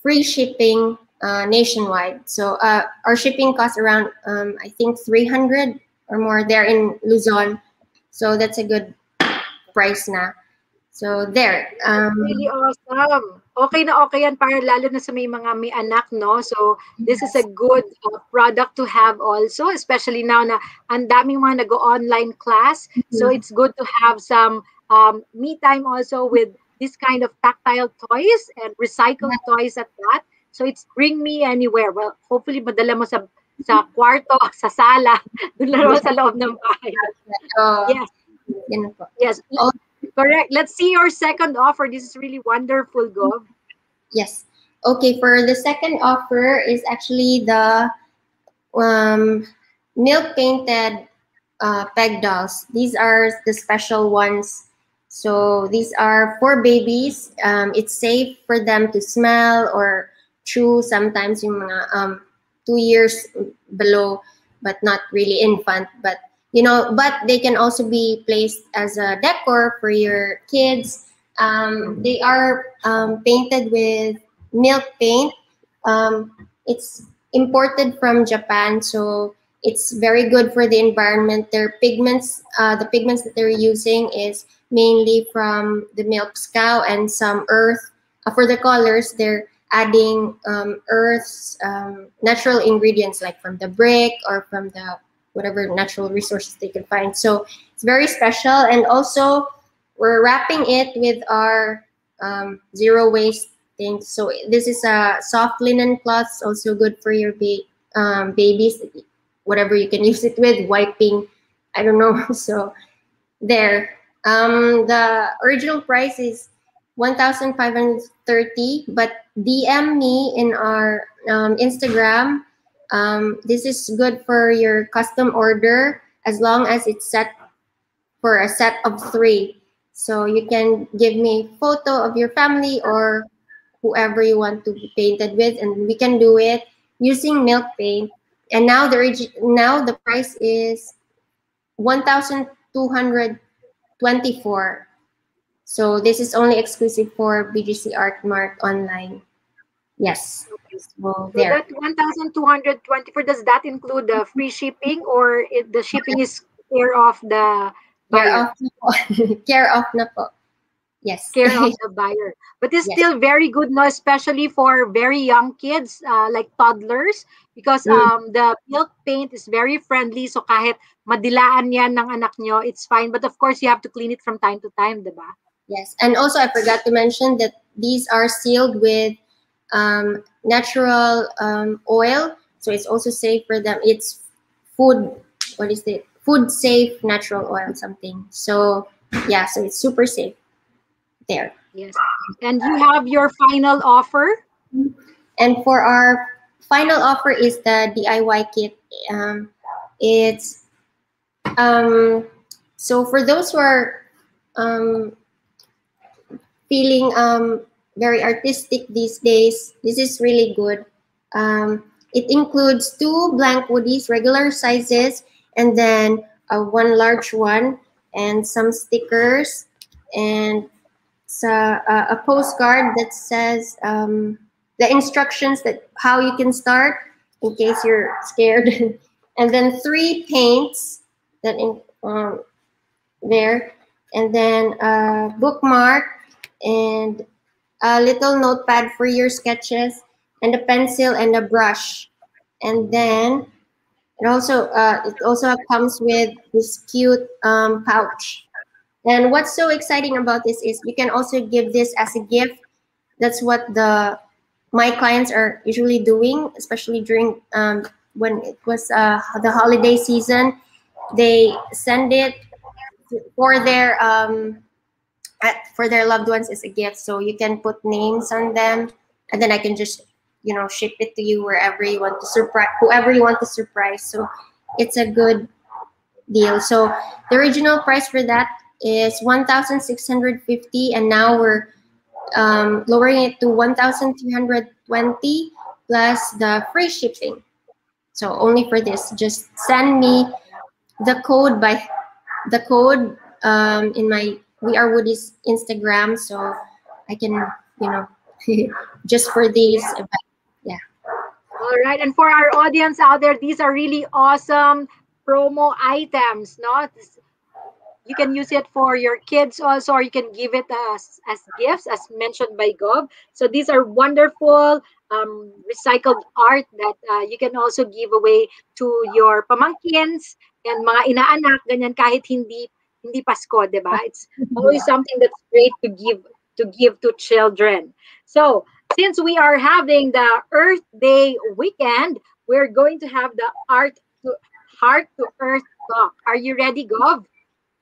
S4: free shipping uh, nationwide. So uh, our shipping costs around um, I think 300 or more there in Luzon. So that's a good price na. So there. Um,
S1: really awesome. Okay na okay yan para lalo na sa may mga may anak, no? So this is a good uh, product to have also, especially now na ang daming mga nag-online class. Mm-hmm. So it's good to have some um, me time also with this kind of tactile toys and recycled toys at that. So it's bring me anywhere. Well, hopefully madala mo sa sa kwarto, (laughs) sa sala, doon lang sa loob ng bahay.
S4: Uh, (laughs) yes.
S1: Yes. Oh, Correct. Let's see your second offer. This is really wonderful, Gov.
S4: Yes. Okay, for the second offer is actually the um, milk painted uh, peg dolls. These are the special ones. So these are for babies. Um, it's safe for them to smell or chew. Sometimes yung mga um, two years below, but not really infant. But you know but they can also be placed as a decor for your kids um, they are um, painted with milk paint um, it's imported from japan so it's very good for the environment their pigments uh, the pigments that they're using is mainly from the milk cow and some earth uh, for the colors they're adding um, earth's um, natural ingredients like from the brick or from the whatever natural resources they can find. So it's very special. And also, we're wrapping it with our um, zero waste thing. So this is a soft linen cloth, also good for your ba um, babies, whatever you can (laughs) use it with, wiping, I don't know. (laughs) So there. Um, the original price is 1,530, but DM me in our um, Instagram um, this is good for your custom order as long as it's set for a set of three. So you can give me photo of your family or whoever you want to be painted with, and we can do it using milk paint. And now the now the price is one thousand two hundred twenty-four. So this is only exclusive for BGC Art Mart online. Yes.
S1: So, there. that 1,224, does that include the free shipping or it, the shipping is care of the
S4: buyer? Care of, (laughs) care of na po. Yes.
S1: Care of (laughs) the buyer. But it's yes. still very good, no, especially for very young kids, uh, like toddlers, because mm. um, the milk paint is very friendly. So kahit madilaan yan ng anak nyo, it's fine. But of course, you have to clean it from time to time, diba?
S4: Yes. And also, I forgot to mention that these are sealed with um, natural um, oil. So so it's also safe for them. It's food. What is it? Food safe natural oil something. So yeah, so it's super safe there.
S1: Yes. And you have your final offer?
S4: And for our final offer is the DIY kit. Um, it's um, so for those who are um, feeling um, very artistic these days, this is really good. Um, it includes two blank woodies, regular sizes, and then uh, one large one, and some stickers, and so, uh, a postcard that says um, the instructions that how you can start in case you're scared, (laughs) and then three paints that in um, there, and then a bookmark and a little notepad for your sketches, and a pencil and a brush, and then it also uh, it also comes with this cute um, pouch. And what's so exciting about this is you can also give this as a gift. That's what the my clients are usually doing, especially during um, when it was uh, the holiday season. They send it for their um, at, for their loved ones as a gift. So you can put names on them, and then I can just you know ship it to you wherever you want to surprise whoever you want to surprise. So it's a good deal. So the original price for that is 1,650, and now we're um, lowering it to 1,320 plus the free shipping. So only for this, just send me the code by the code um, in my We Are Woodies Instagram, so I can you know (laughs) just for these. Yeah.
S1: All right, and for our audience out there, these are really awesome promo items. Not you can use it for your kids also, or you can give it as, as gifts, as mentioned by Gov. So these are wonderful um, recycled art that uh, you can also give away to your pamangkins and mga inaanak, ganyan kahit hindi hindi Pasko, di ba? It's always (laughs) something that's great to give to give to children. So since we are having the Earth Day weekend, we're going to have the art to heart to earth talk. Are you ready, Gov?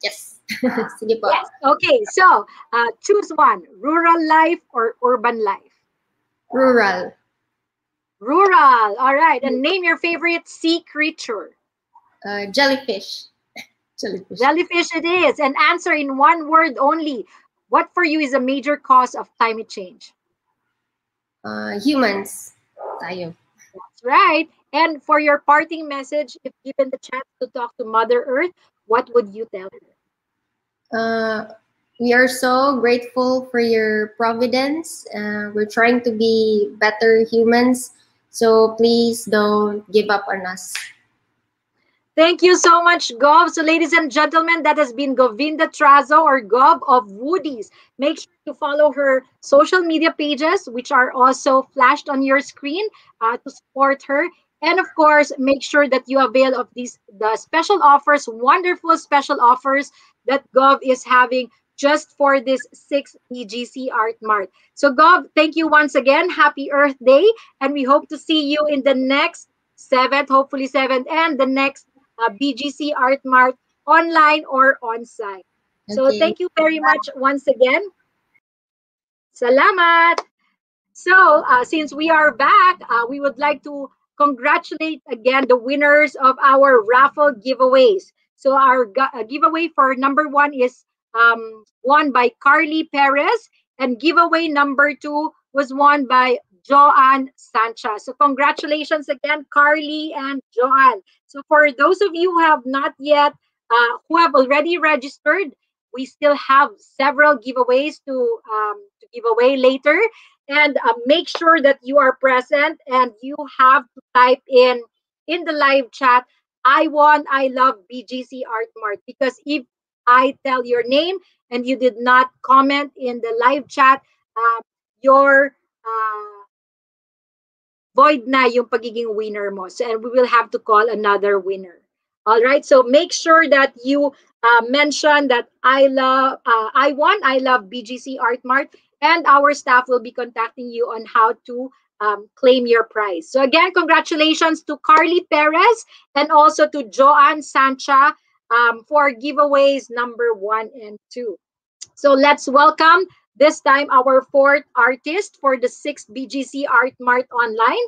S4: Yes. (laughs) Sige po.
S1: Yes. Okay. So, uh, choose one: rural life or urban life.
S4: Rural.
S1: Rural. All right. And name your favorite sea creature.
S4: Uh, jellyfish. (laughs) jellyfish.
S1: Jellyfish. It is. And answer in one word only. What for you is a major cause of climate change?
S4: Uh, humans. Tayo.
S1: That's right. And for your parting message, if given the chance to talk to Mother Earth, what would you tell her?
S4: Uh, we are so grateful for your providence. Uh, we're trying to be better humans. So please don't give up on us.
S1: Thank you so much, Gov. So, ladies and gentlemen, that has been Govinda Trazo or Gov of Woodies. Make sure to follow her social media pages, which are also flashed on your screen uh, to support her. And of course, make sure that you avail of these the special offers, wonderful special offers that Gov is having just for this 6th BGC Art Mart. So Gov, thank you once again. Happy Earth Day. And we hope to see you in the next 7th, hopefully 7th, and the next uh, BGC Art Mart online or on-site. So thank you very much once again. Salamat! So, uh, since we are back, uh, we would like to congratulate again the winners of our raffle giveaways. So, our uh, giveaway for number one is um, won by Carly Perez, and giveaway number two was won by Joanne Sanchez. So, congratulations again, Carly and Joanne. So, for those of you who have not yet, uh, who have already registered, we still have several giveaways to um, to give away later and uh, make sure that you are present and you have to type in in the live chat i want, i love bgc art mart because if i tell your name and you did not comment in the live chat uh, your uh, void na yung pagiging winner mo. So, and we will have to call another winner. All right? So make sure that you uh, mention that i love uh, i want, i love bgc art mart and our staff will be contacting you on how to um, claim your prize. So again, congratulations to Carly Perez and also to Joanne Sancha um, for giveaways number one and two. So let's welcome this time our fourth artist for the sixth BGC Art Mart Online.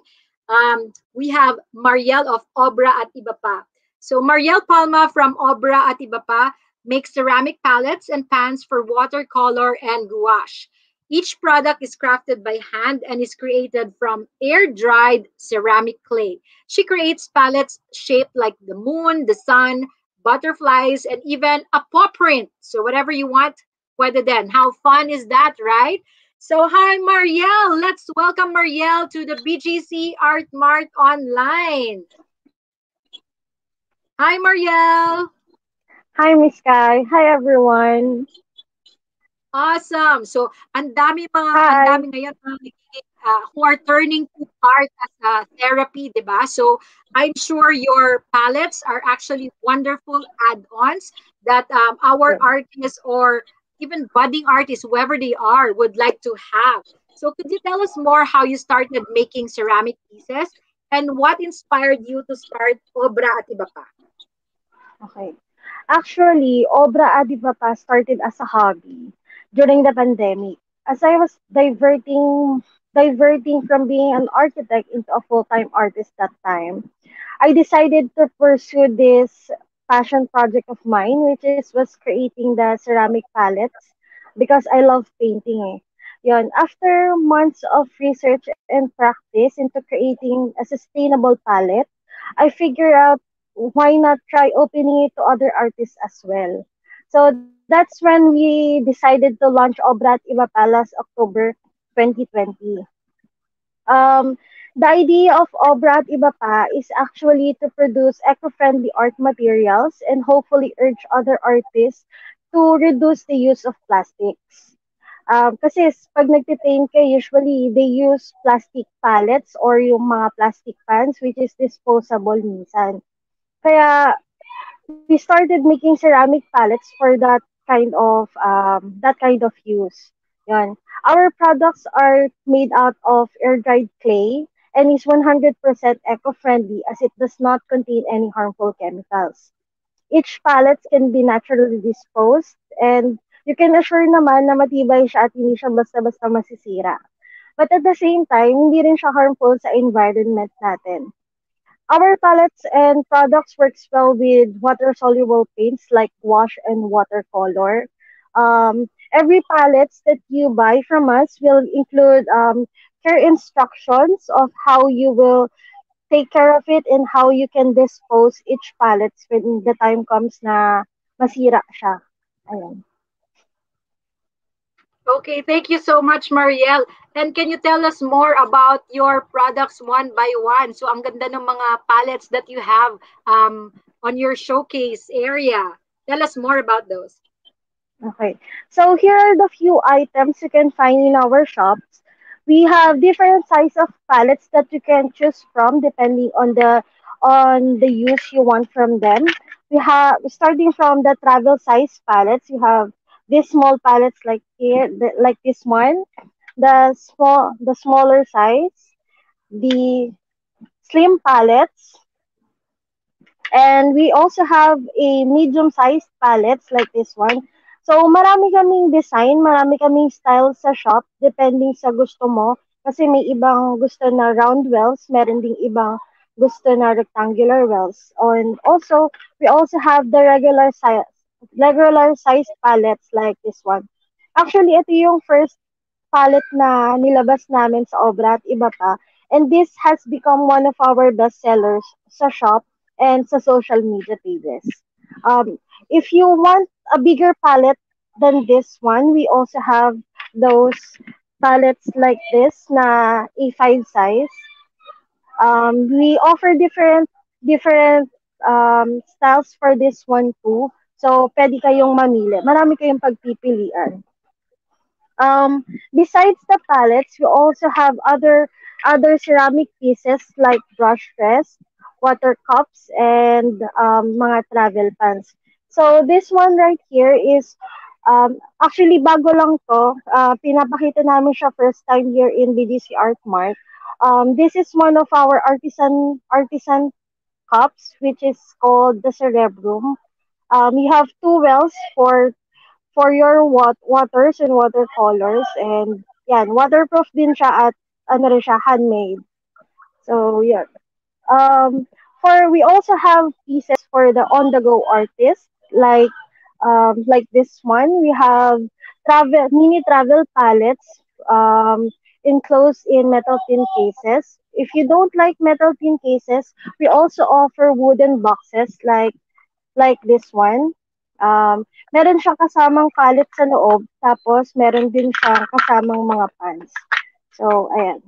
S1: Um, we have Mariel of Obra at Iba Pa. So Mariel Palma from Obra at Iba Pa makes ceramic palettes and pans for watercolor and gouache. Each product is crafted by hand and is created from air-dried ceramic clay. She creates palettes shaped like the moon, the sun, butterflies, and even a paw print. So whatever you want, whether then. How fun is that, right? So hi, Marielle. Let's welcome Marielle to the BGC Art Mart Online. Hi, Marielle.
S6: Hi, Miss Kai. Hi, everyone.
S1: Awesome. So, ang dami mga,
S6: Hi.
S1: ang dami ngayon mga uh, who are turning to art as a therapy, di ba? So, I'm sure your palettes are actually wonderful add-ons that um, our
S6: Yeah.
S1: artists or even budding artists, whoever they are, would like to have. So, could you tell us more how you started making ceramic pieces and what inspired you to start Obra at iba pa?
S6: Okay. Actually, Obra at Iba Pa started as a hobby during the pandemic. As I was diverting diverting from being an architect into a full-time artist that time, I decided to pursue this passion project of mine, which is was creating the ceramic palettes because I love painting eh. After months of research and practice into creating a sustainable palette, I figured out why not try opening it to other artists as well. So that's when we decided to launch Obra at Iba Palace October 2020. Um, the idea of Obra at Iba Pa is actually to produce eco-friendly art materials and hopefully urge other artists to reduce the use of plastics. Um, kasi pag nagtipaint ka, usually they use plastic palettes or yung mga plastic pans which is disposable minsan. Kaya we started making ceramic palettes for that kind of um, that kind of use. Yan. Our products are made out of air-dried clay and is 100% eco-friendly as it does not contain any harmful chemicals. Each palette can be naturally disposed and you can assure naman na matibay siya at hindi siya basta-basta masisira. But at the same time, hindi rin siya harmful sa environment natin. Our palettes and products works well with water-soluble paints like wash and watercolor. Um, every palettes that you buy from us will include um, care instructions of how you will take care of it and how you can dispose each pallets when the time comes na masira siya. Ayan.
S1: Okay, thank you so much, Marielle. And can you tell us more about your products one by one? So, ang ganda ng mga palettes that you have um, on your showcase area. Tell us more about those.
S6: Okay. So here are the few items you can find in our shops. We have different size of palettes that you can choose from depending on the on the use you want from them. We have starting from the travel size palettes. You have these small palettes like here, the, like this one, the small the smaller size, the slim palettes, and we also have a medium sized palettes like this one. So, marami kaming design, marami kaming style sa shop, depending sa gusto mo. Kasi may ibang gusto na round wells, meron ding ibang gusto na rectangular wells. And also, we also have the regular size, regular sized palettes like this one. Actually, ito yung first palette na nilabas namin sa obra at iba pa. And this has become one of our best sellers sa shop and sa social media pages. Um, if you want a bigger palette than this one, we also have those palettes like this na A5 size. Um, we offer different different um, styles for this one too. So, pwede kayong mamili. Marami kayong pagpipilian. Um, besides the palettes, we also have other other ceramic pieces like brush rest, water cups, and um, mga travel pans. So this one right here is Um, actually, bago lang to. Uh, pinapakita namin siya first time here in BDC Art Mart. Um, this is one of our artisan artisan cups, which is called the Cerebrum. Um, you have two wells for for your wat waters and watercolors, and yan, waterproof din siya at ano rin siya, handmade. So, yeah. Um, for we also have pieces for the on-the-go artist, like um, like this one. We have travel mini travel palettes um, enclosed in metal tin cases. If you don't like metal tin cases, we also offer wooden boxes like like this one. Um, meron siyang kasamang kalit sa loob, tapos meron din siyang kasamang mga pans. So, ayan.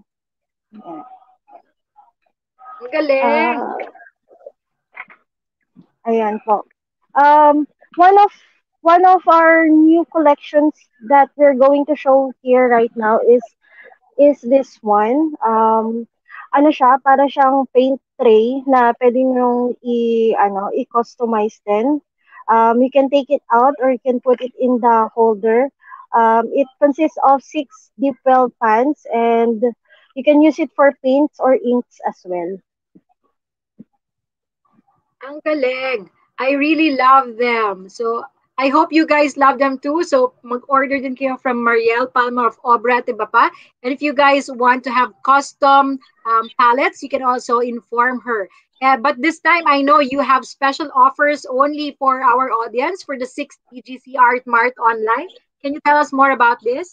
S1: Ayan. galing! Uh,
S6: ayan po. Um, one of one of our new collections that we're going to show here right now is is this one. Um, ano siya, para siyang paint tray na pwede nyo i, ano, i-customize din. Um, you can take it out or you can put it in the holder. Um, it consists of six deep well pans and you can use it for paints or inks as well.
S1: Ang galing. I really love them. So I hope you guys love them too. So mag-order din kayo from Marielle Palma of Obra at Iba Pa. And if you guys want to have custom um, palettes, you can also inform her. Uh, but this time, I know you have special offers only for our audience for the 6th BGC Art Mart online. Can you tell us more about this?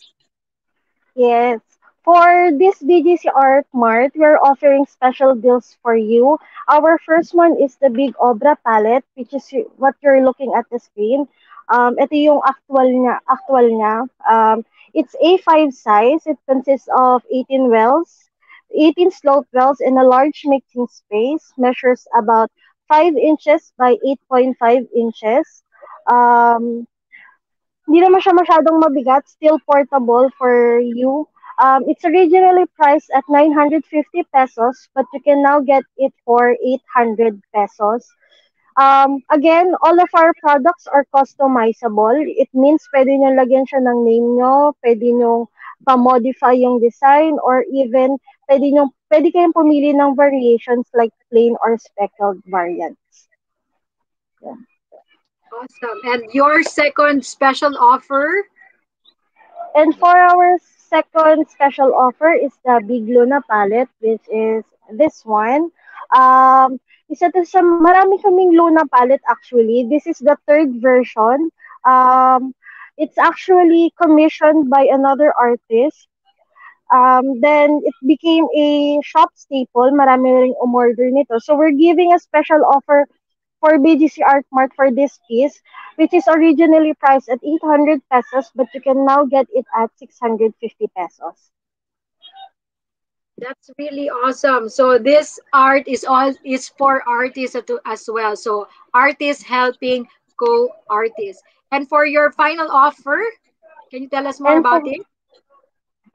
S6: Yes. For this BGC Art Mart, we're offering special deals for you. Our first one is the Big Obra palette, which is what you're looking at the screen. Um, ito yung actual niya, actual niya. Um, it's A5 size. It consists of 18 wells, 18 slope wells in a large mixing space. Measures about 5 inches by 8.5 inches. Um, hindi naman siya masyadong mabigat. Still portable for you. Um, it's originally priced at 950 pesos, but you can now get it for 800 pesos. Um, again, all of our products are customizable. It means pwede nyo lagyan siya ng name nyo, pwede nyo pa-modify yung design, or even pwede, nyo, pwede kayong pumili ng variations like plain or speckled variants.
S1: Yeah. Awesome. And your second special offer?
S6: And for our second special offer is the Big Luna palette, which is this one. Um, isa to sa, marami kaming Luna palette actually. This is the third version. Um, it's actually commissioned by another artist. Um, then it became a shop staple. Marami ring umorder nito. So we're giving a special offer for BGC Art Mart for this piece, which is originally priced at 800 pesos, but you can now get it at 650 pesos.
S1: That's really awesome. So this art is all is for artists as well. So artists helping co-artists. And for your final offer, can you tell us more and about for, it?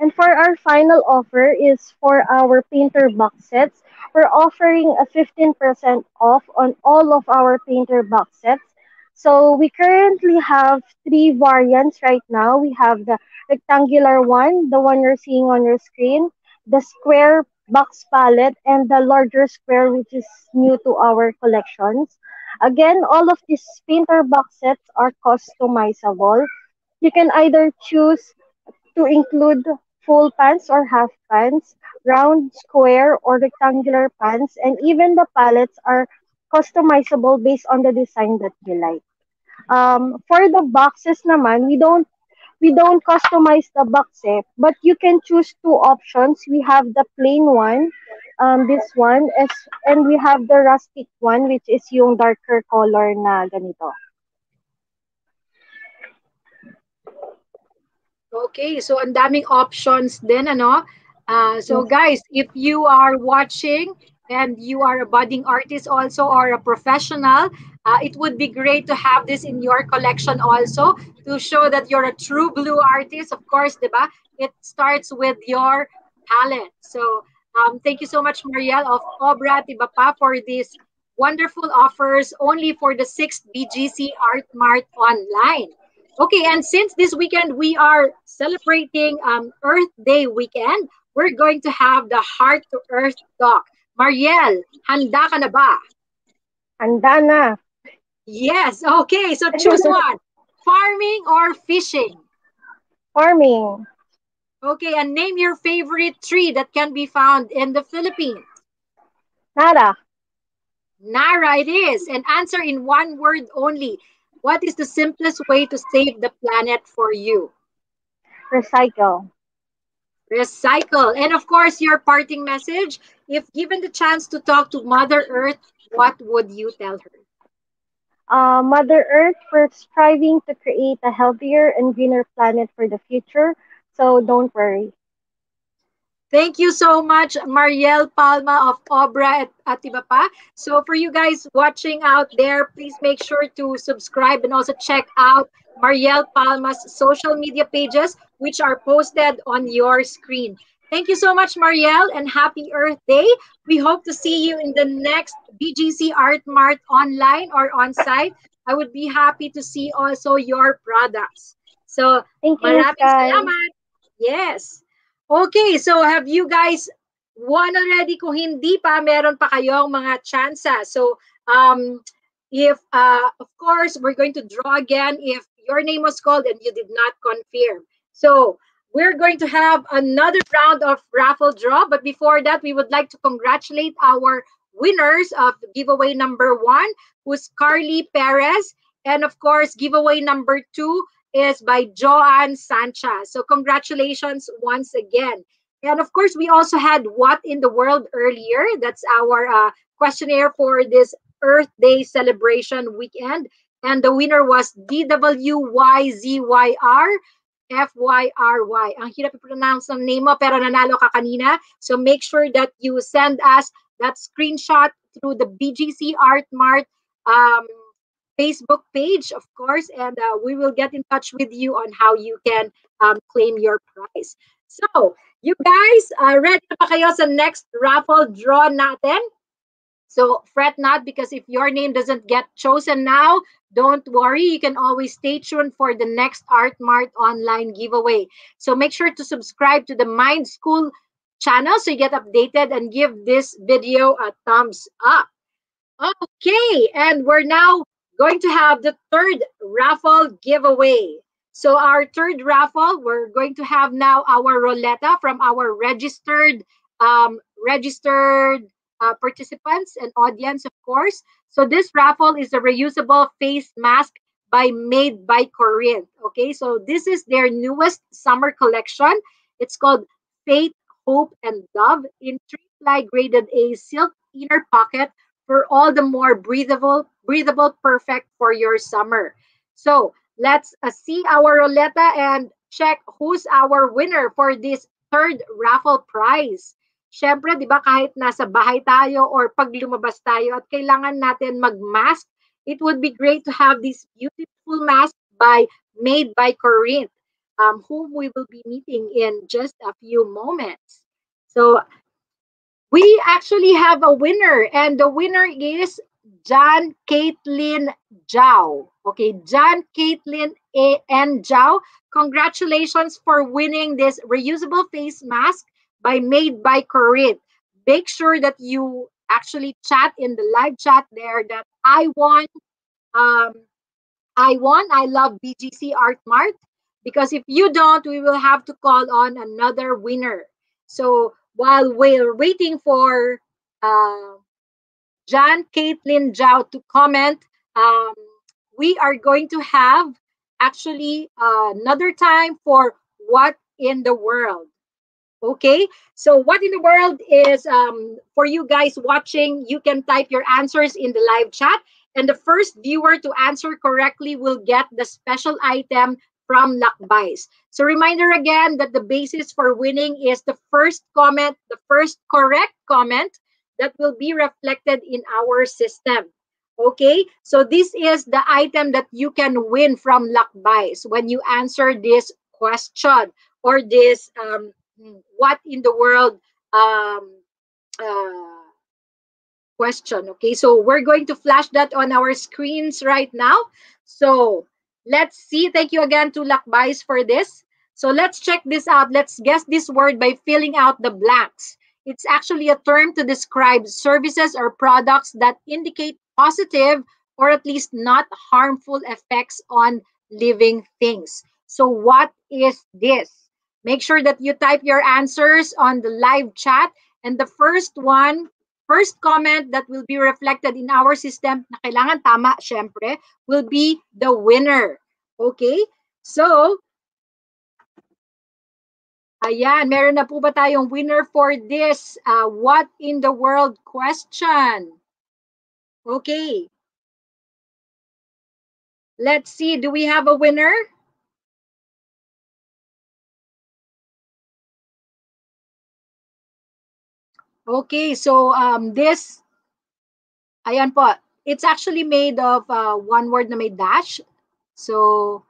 S6: And for our final offer is for our painter box sets. We're offering a 15% off on all of our painter box sets. So we currently have three variants right now. We have the rectangular one, the one you're seeing on your screen the square box palette and the larger square which is new to our collections. Again, all of these painter box sets are customizable. You can either choose to include full pants or half pants, round, square, or rectangular pants, and even the palettes are customizable based on the design that you like. Um, for the boxes naman, we don't we don't customize the box eh, but you can choose two options. We have the plain one, um, this one, as, and we have the rustic one, which is yung darker color na ganito.
S1: Okay, so ang daming options din, ano? Uh, so guys, if you are watching and you are a budding artist also or a professional, uh, it would be great to have this in your collection also to show that you're a true blue artist. Of course, diba? It starts with your palette. So um, thank you so much, Marielle of Obra at Iba Pa for these wonderful offers only for the 6th BGC Art Mart online. Okay, and since this weekend we are celebrating um, Earth Day weekend, we're going to have the Heart to Earth talk. Marielle, handa ka na ba?
S6: Handa na.
S1: Yes, okay, so choose (laughs) one. Farming or fishing?
S6: Farming.
S1: Okay, and name your favorite tree that can be found in the Philippines.
S6: Nara.
S1: Nara it is. And answer in one word only. What is the simplest way to save the planet for you?
S6: Recycle.
S1: Recycle. And of course, your parting message. If given the chance to talk to Mother Earth, what would you tell her?
S6: Uh, Mother Earth, we're striving to create a healthier and greener planet for the future, so don't worry.
S1: Thank you so much, Marielle Palma of Obra at Iba Pa. So for you guys watching out there, please make sure to subscribe and also check out Marielle Palma's social media pages, which are posted on your screen. Thank you so much, Marielle, and happy Earth Day. We hope to see you in the next BGC Art Mart online or on site. I would be happy to see also your products. So,
S6: Thank you,
S1: maraming
S6: Sky.
S1: salamat. Yes. Okay, so have you guys won already? Kung hindi pa, meron pa kayong mga chansa. So, um, if, uh, of course, we're going to draw again if your name was called and you did not confirm. So, we're going to have another round of raffle draw. But before that, we would like to congratulate our winners of giveaway number one, who's Carly Perez. And of course, giveaway number two is by Joanne Sanchez. So congratulations once again. And of course, we also had What in the World earlier. That's our uh, questionnaire for this Earth Day celebration weekend. And the winner was DWYZYR FYRY. Ang hirap i-pronounce ng name mo, pero nanalo ka kanina. So make sure that you send us that screenshot through the BGC Art Mart um, Facebook page, of course, and uh, we will get in touch with you on how you can um, claim your prize. So, you guys, uh, ready na ba kayo sa next raffle draw natin? So, fret not because if your name doesn't get chosen now, don't worry. You can always stay tuned for the next Art Mart online giveaway. So, make sure to subscribe to the Mind S-Cool channel so you get updated and give this video a thumbs up. Okay, and we're now going to have the third raffle giveaway. So our third raffle, we're going to have now our Roletta from our registered um, registered uh, participants and audience, of course. So this raffle is a reusable face mask by Made by Corinth. Okay, so this is their newest summer collection. It's called Faith, Hope, and Love in three-ply graded A silk inner pocket for all the more breathable, breathable, perfect for your summer. So let's uh, see our Roletta and check who's our winner for this third raffle prize. Siyempre, di ba, kahit nasa bahay tayo or pag lumabas tayo at kailangan natin mag-mask, it would be great to have this beautiful mask by made by Corinth, um, whom we will be meeting in just a few moments. So we actually have a winner, and the winner is John Caitlin Zhao. Okay, John Caitlin A. N. Zhao. Congratulations for winning this reusable face mask by Made by Corinth. Make sure that you actually chat in the live chat there that I won. Um, I won. I love BGC Art Mart because if you don't, we will have to call on another winner. So while we're waiting for uh, John Caitlin Zhao to comment, um, we are going to have actually uh, another time for what in the world. Okay, so what in the world is um, for you guys watching? You can type your answers in the live chat, and the first viewer to answer correctly will get the special item from Lakbais. So reminder again that the basis for winning is the first comment, the first correct comment that will be reflected in our system. Okay, so this is the item that you can win from Lakbais when you answer this question or this um, what in the world um, uh, question. Okay, so we're going to flash that on our screens right now. So Let's see. Thank you again to Lakbais for this. So let's check this out. Let's guess this word by filling out the blanks. It's actually a term to describe services or products that indicate positive or at least not harmful effects on living things. So what is this? Make sure that you type your answers on the live chat. And the first one, first comment that will be reflected in our system, na kailangan tama, syempre, will be the winner. Okay? So, ayan, meron na po ba tayong winner for this uh, what in the world question? Okay. Let's see, do we have a winner? Okay, so um, this, ayan po, it's actually made of uh, one word na may dash. So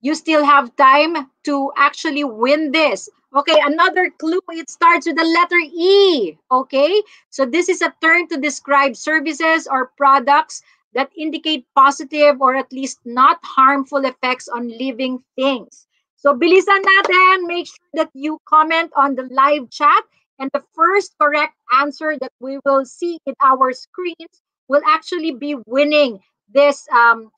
S1: you still have time to actually win this. Okay, another clue, it starts with the letter E. Okay, so this is a term to describe services or products that indicate positive or at least not harmful effects on living things. So bilisan natin, make sure that you comment on the live chat and the first correct answer that we will see in our screens will actually be winning this um,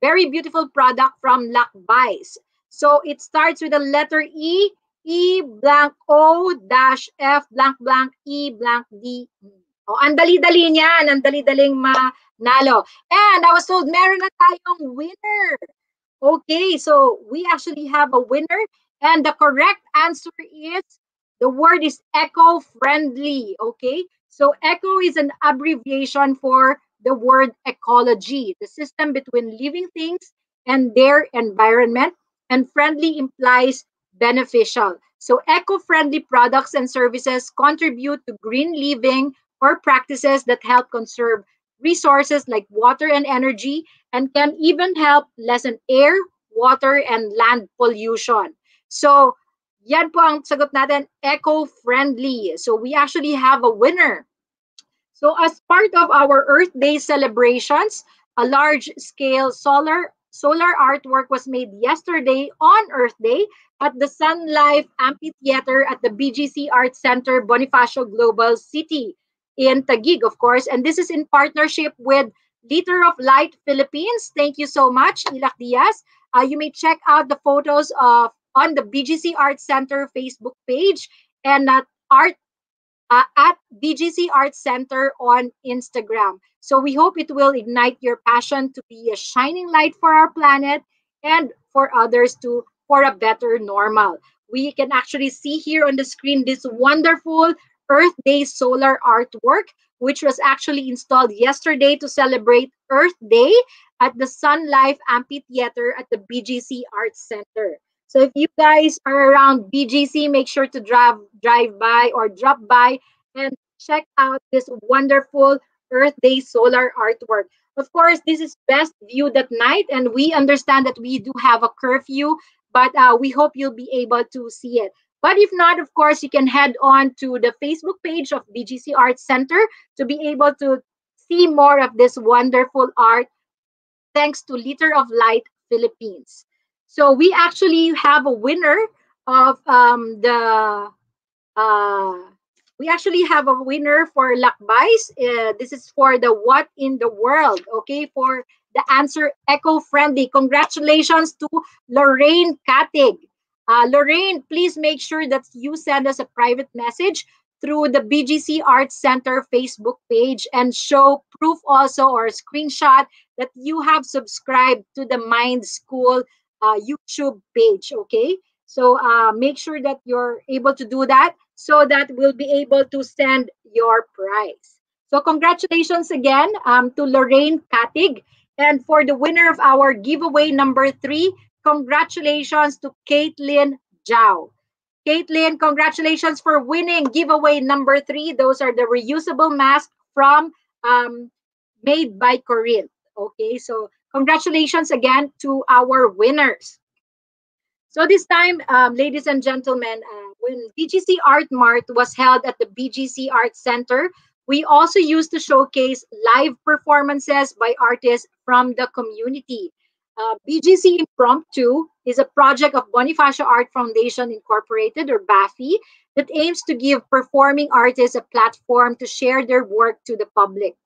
S1: very beautiful product from Lakbais. So it starts with the letter E, E blank O dash F blank blank E blank D. Oh, ang dali-dali niyan, ang dali-daling manalo. And I was told meron na tayong winner. Okay, so we actually have a winner and the correct answer is the word is eco-friendly, okay? So eco is an abbreviation for the word ecology, the system between living things and their environment, and friendly implies beneficial. So eco-friendly products and services contribute to green living or practices that help conserve resources like water and energy and can even help lessen air, water, and land pollution. So yan po ang sagot natin, eco-friendly. So we actually have a winner. So as part of our Earth Day celebrations, a large-scale solar solar artwork was made yesterday on Earth Day at the Sun Life Amphitheater at the BGC Art Center Bonifacio Global City in Taguig, of course. And this is in partnership with Liter of Light Philippines. Thank you so much, Ilak Diaz. Uh, you may check out the photos of on the BGC Art Center Facebook page and at art uh, at BGC Art Center on Instagram. So we hope it will ignite your passion to be a shining light for our planet and for others to for a better normal. We can actually see here on the screen this wonderful Earth Day solar artwork, which was actually installed yesterday to celebrate Earth Day at the Sun Life Amphitheater at the BGC Arts Center. So if you guys are around BGC, make sure to drive drive by or drop by and check out this wonderful Earth Day solar artwork. Of course, this is best viewed at night, and we understand that we do have a curfew, but uh, we hope you'll be able to see it. But if not, of course, you can head on to the Facebook page of BGC Arts Center to be able to see more of this wonderful art thanks to Liter of Light Philippines. So we actually have a winner of um, the, uh, we actually have a winner for Lakbais. Uh, this is for the what in the world, okay, for the answer eco-friendly. Congratulations to Lorraine Katig. Uh, Lorraine, please make sure that you send us a private message through the BGC Arts Center Facebook page and show proof also or screenshot that you have subscribed to the Mind S-Cool uh, YouTube page, okay? So uh, make sure that you're able to do that so that we'll be able to send your prize. So congratulations again um, to Lorraine Katig. And for the winner of our giveaway number three, congratulations to Caitlin Zhao. Caitlin, congratulations for winning giveaway number three. Those are the reusable masks from um, Made by Corinth. Okay, so Congratulations again to our winners. So this time, um, ladies and gentlemen, uh, when BGC Art Mart was held at the BGC Art Center, we also used to showcase live performances by artists from the community. Uh, BGC Impromptu is a project of Bonifacio Art Foundation Incorporated, or BAFI, that aims to give performing artists a platform to share their work to the public.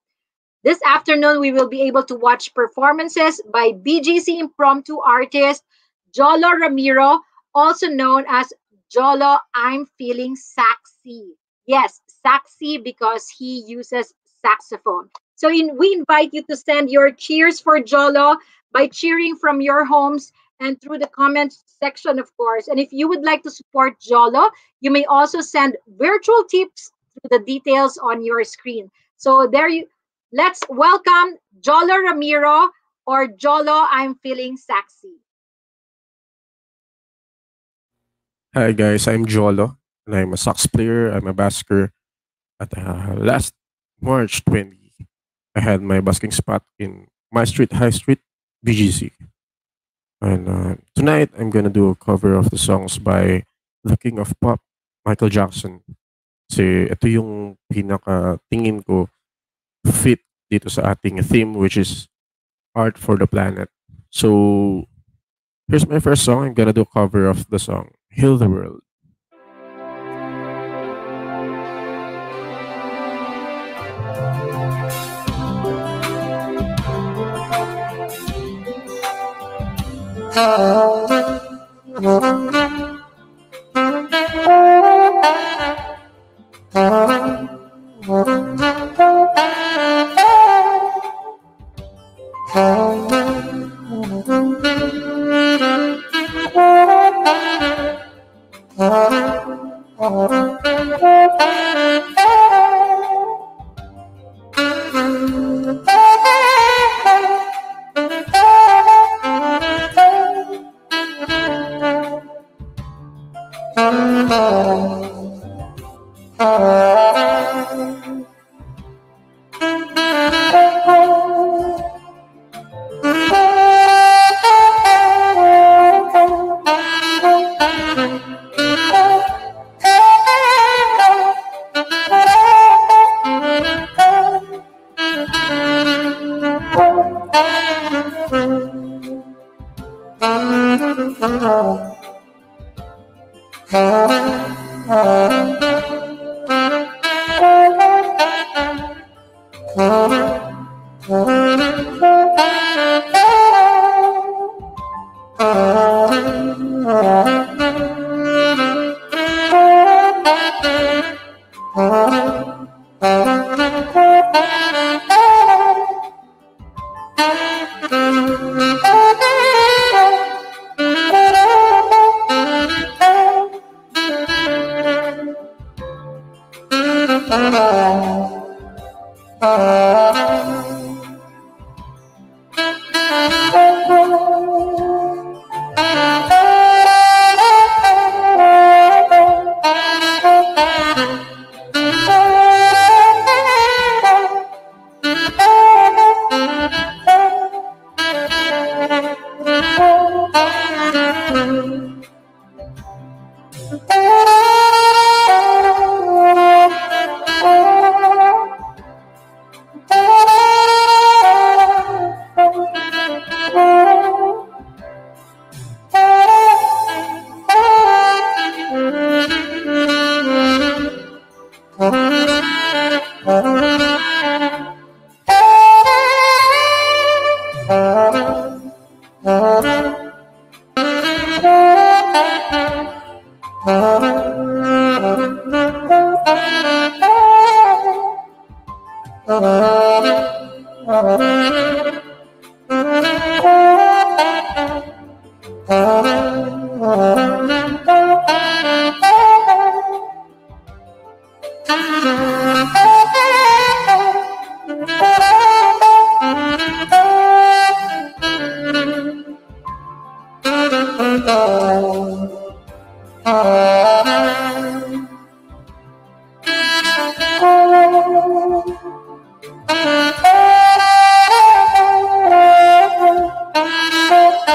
S1: This afternoon, we will be able to watch performances by BGC Impromptu artist Jolo Ramiro, also known as Jolo I'm Feeling Saxy. Yes, Saxy because he uses saxophone. So in, we invite you to send your cheers for Jolo by cheering from your homes and through the comment section, of course. And if you would like to support Jolo, you may also send virtual tips through the details on your screen. So there you let's welcome Jolo Ramiro or Jolo I'm Feeling Saxy.
S7: Hi guys, I'm Jolo and I'm a sax player. I'm a busker. At uh, last March 20, I had my basking spot in my street, High Street, BGC. And uh, tonight, I'm gonna do a cover of the songs by the King of Pop, Michael Jackson. Kasi ito yung pinaka tingin ko fit dito sa ating theme which is art for the planet. So here's my first song. I'm gonna do a cover of the song Heal the World. Ah. Oh,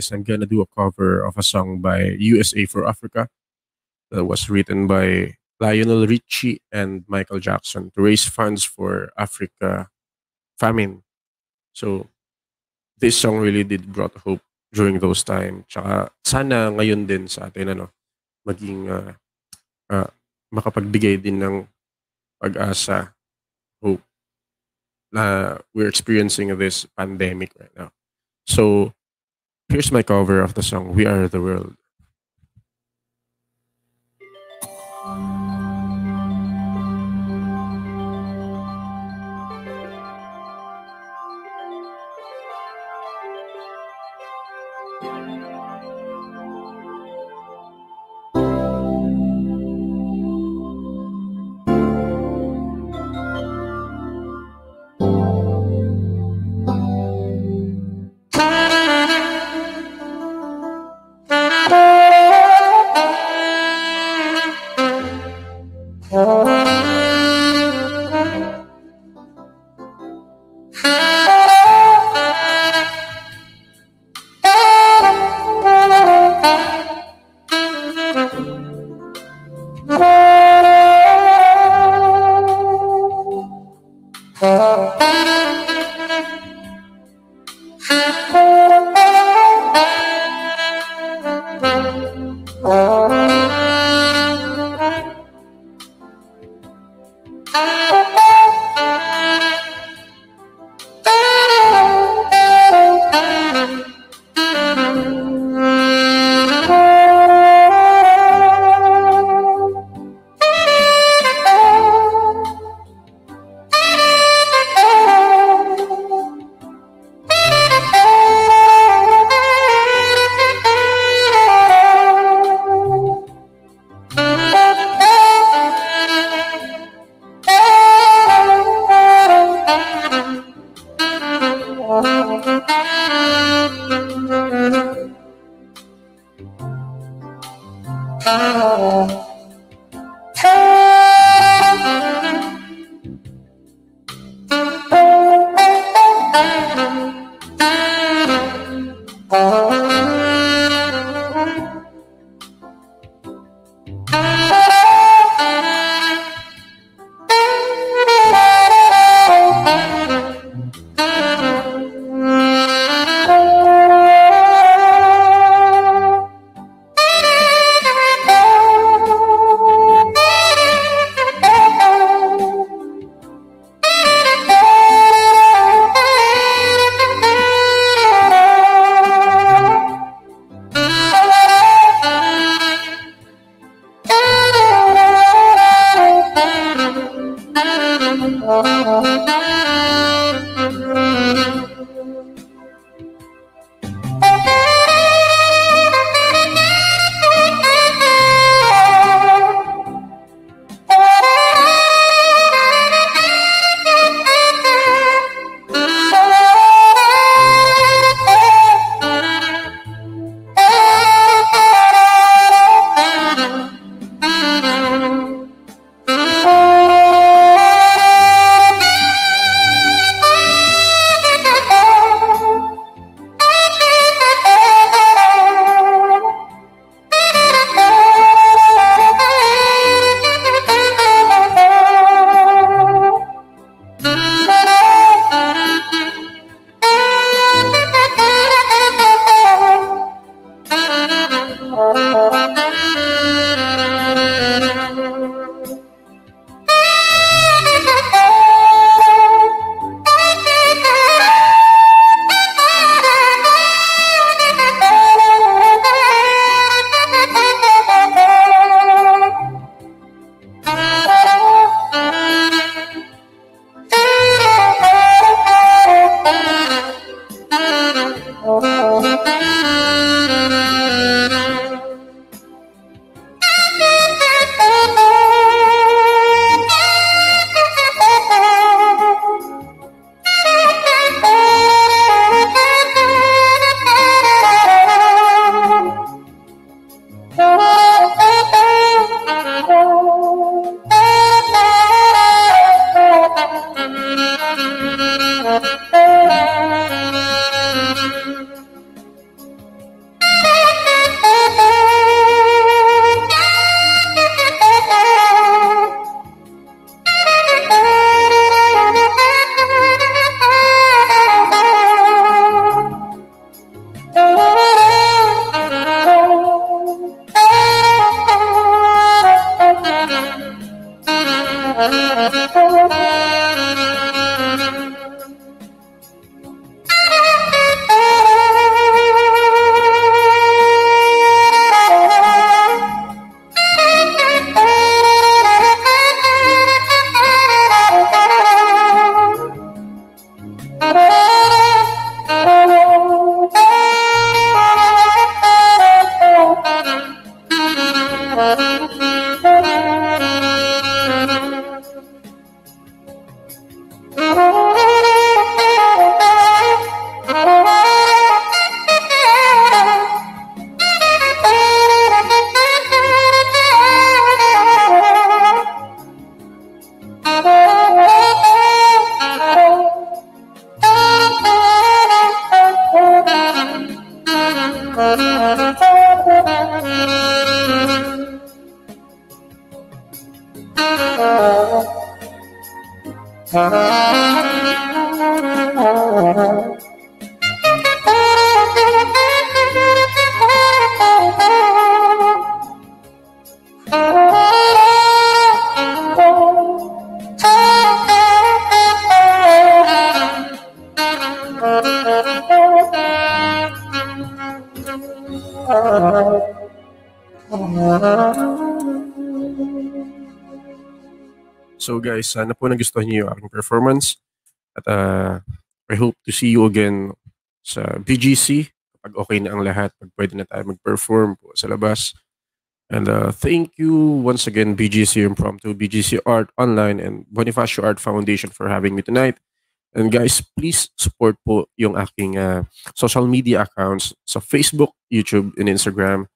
S7: guys, I'm gonna do a cover of a song by USA for Africa that was written by Lionel Richie and Michael Jackson to raise funds for Africa famine. So this song really did brought hope during those time. Tsaka sana ngayon din sa atin ano maging uh, uh, makapagbigay din ng pag-asa, hope na we're experiencing this pandemic right now. So here's my cover of the song We Are the World. So guys, sana po nagustuhan niyo yung aking performance. At uh, I hope to see you again sa BGC pag okay na ang lahat, pag pwede na tayo mag-perform po sa labas. And uh, thank you once again BGC Impromptu, BGC Art Online, and Bonifacio Art Foundation for having me tonight. And guys, please support po yung aking uh, social media accounts sa Facebook, YouTube, and Instagram.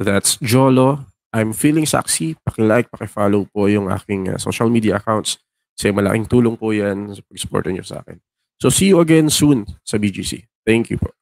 S7: That's Jolo. I'm feeling sexy. Paki-like, paki-follow po yung aking uh, social media accounts. Kasi malaking tulong po yan sa pag-support nyo sa akin. So see you again soon sa BGC. Thank you po.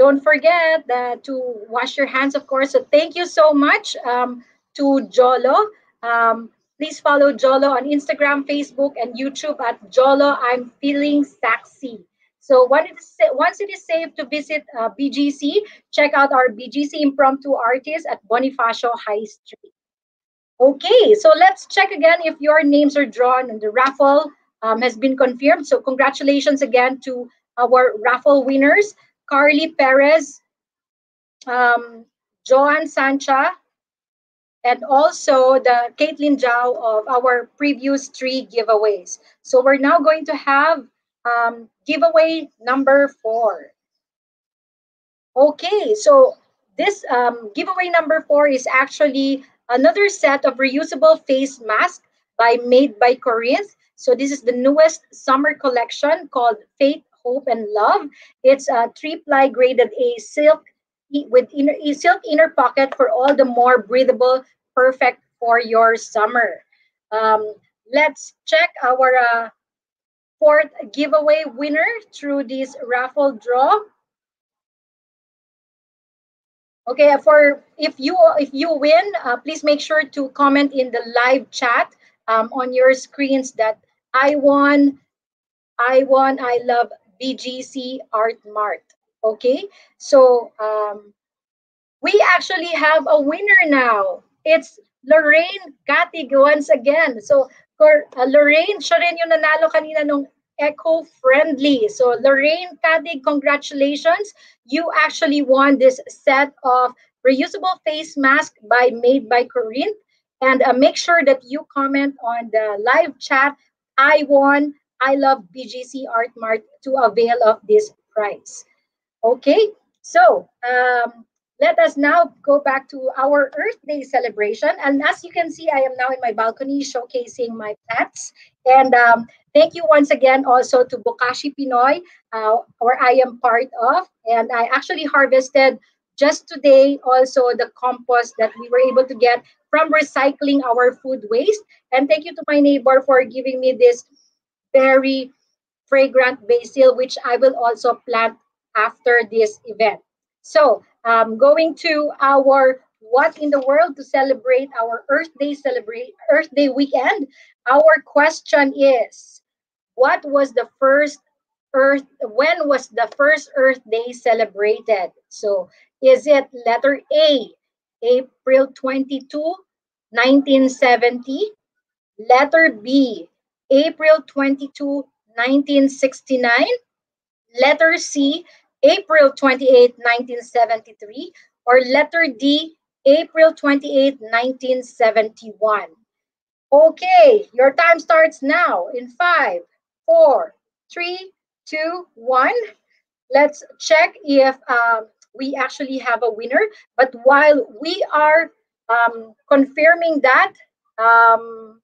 S1: Don't forget that to wash your hands, of course. So thank you so much um, to Jolo. Um, please follow Jolo on Instagram, Facebook, and YouTube at Jolo. I'm feeling Saxy. So once it is safe to visit uh, BGC, check out our BGC impromptu artist at Bonifacio High Street. Okay, so let's check again if your names are drawn and the raffle um, has been confirmed. So congratulations again to our raffle winners. Carly Perez, um, Joan Sancha, and also the Caitlin Zhao of our previous three giveaways. So we're now going to have um, giveaway number four. Okay, so this um, giveaway number four is actually another set of reusable face mask by Made by Corinth. So this is the newest summer collection called Faith hope and love. It's a three-ply graded A silk with inner a silk inner pocket for all the more breathable, perfect for your summer. Um, let's check our uh, fourth giveaway winner through this raffle draw. Okay, for if you if you win, uh, please make sure to comment in the live chat um, on your screens that I won, I won, I love BGC Art Mart. Okay, so um, we actually have a winner now. It's Lorraine Katig once again. So for uh, Lorraine, siya rin yung nanalo kanina nung eco-friendly. So Lorraine Katig, congratulations. You actually won this set of reusable face mask by Made by Corinth. And uh, make sure that you comment on the live chat. I won. I love BGC Art Mart to avail of this prize. Okay, so um, let us now go back to our Earth Day celebration. And as you can see, I am now in my balcony showcasing my plants. And um, thank you once again also to Bokashi Pinoy, uh, where I am part of. And I actually harvested just today also the compost that we were able to get from recycling our food waste. And thank you to my neighbor for giving me this very fragrant basil, which I will also plant after this event. So um, going to our what in the world to celebrate our Earth Day celebrate Earth Day weekend. Our question is, what was the first Earth? When was the first Earth Day celebrated? So is it letter A, April 22, 1970? Letter B, April 22, 1969? Letter C, April 28, 1973, or letter D, April 28, 1971. Okay, your time starts now in five, four, three, two, one. Let's check if um, we actually have a winner. But while we are um, confirming that, um,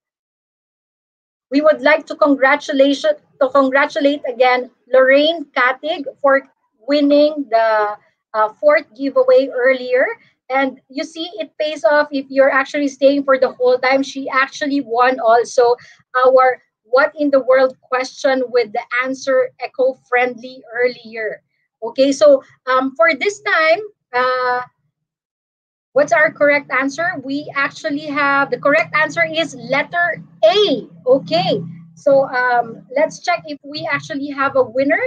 S1: we would like to congratulate to congratulate again Lorraine Katig for winning the uh, fourth giveaway earlier. And you see, it pays off if you're actually staying for the whole time. She actually won also our What in the World question with the answer eco friendly earlier. Okay, so um, for this time, uh, what's our correct answer? We actually have the correct answer is letter A. Okay, so um, let's check if we actually have a winner.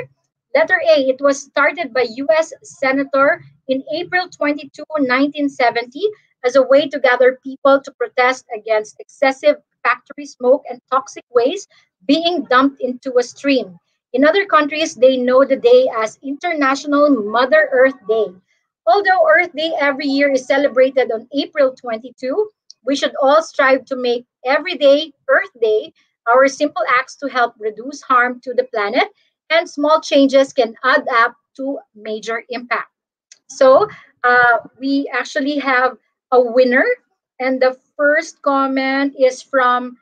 S1: Letter A, it was started by US Senator in April 22, 1970, as a way to gather people to protest against excessive factory smoke and toxic waste being dumped into a stream. In other countries, they know the day as International Mother Earth Day. Although Earth Day every year is celebrated on April 22, we should all strive to make every day Earth Day our simple acts to help reduce harm to the planet and small changes can add up to major impact. So uh, we actually have a winner, and the first comment is from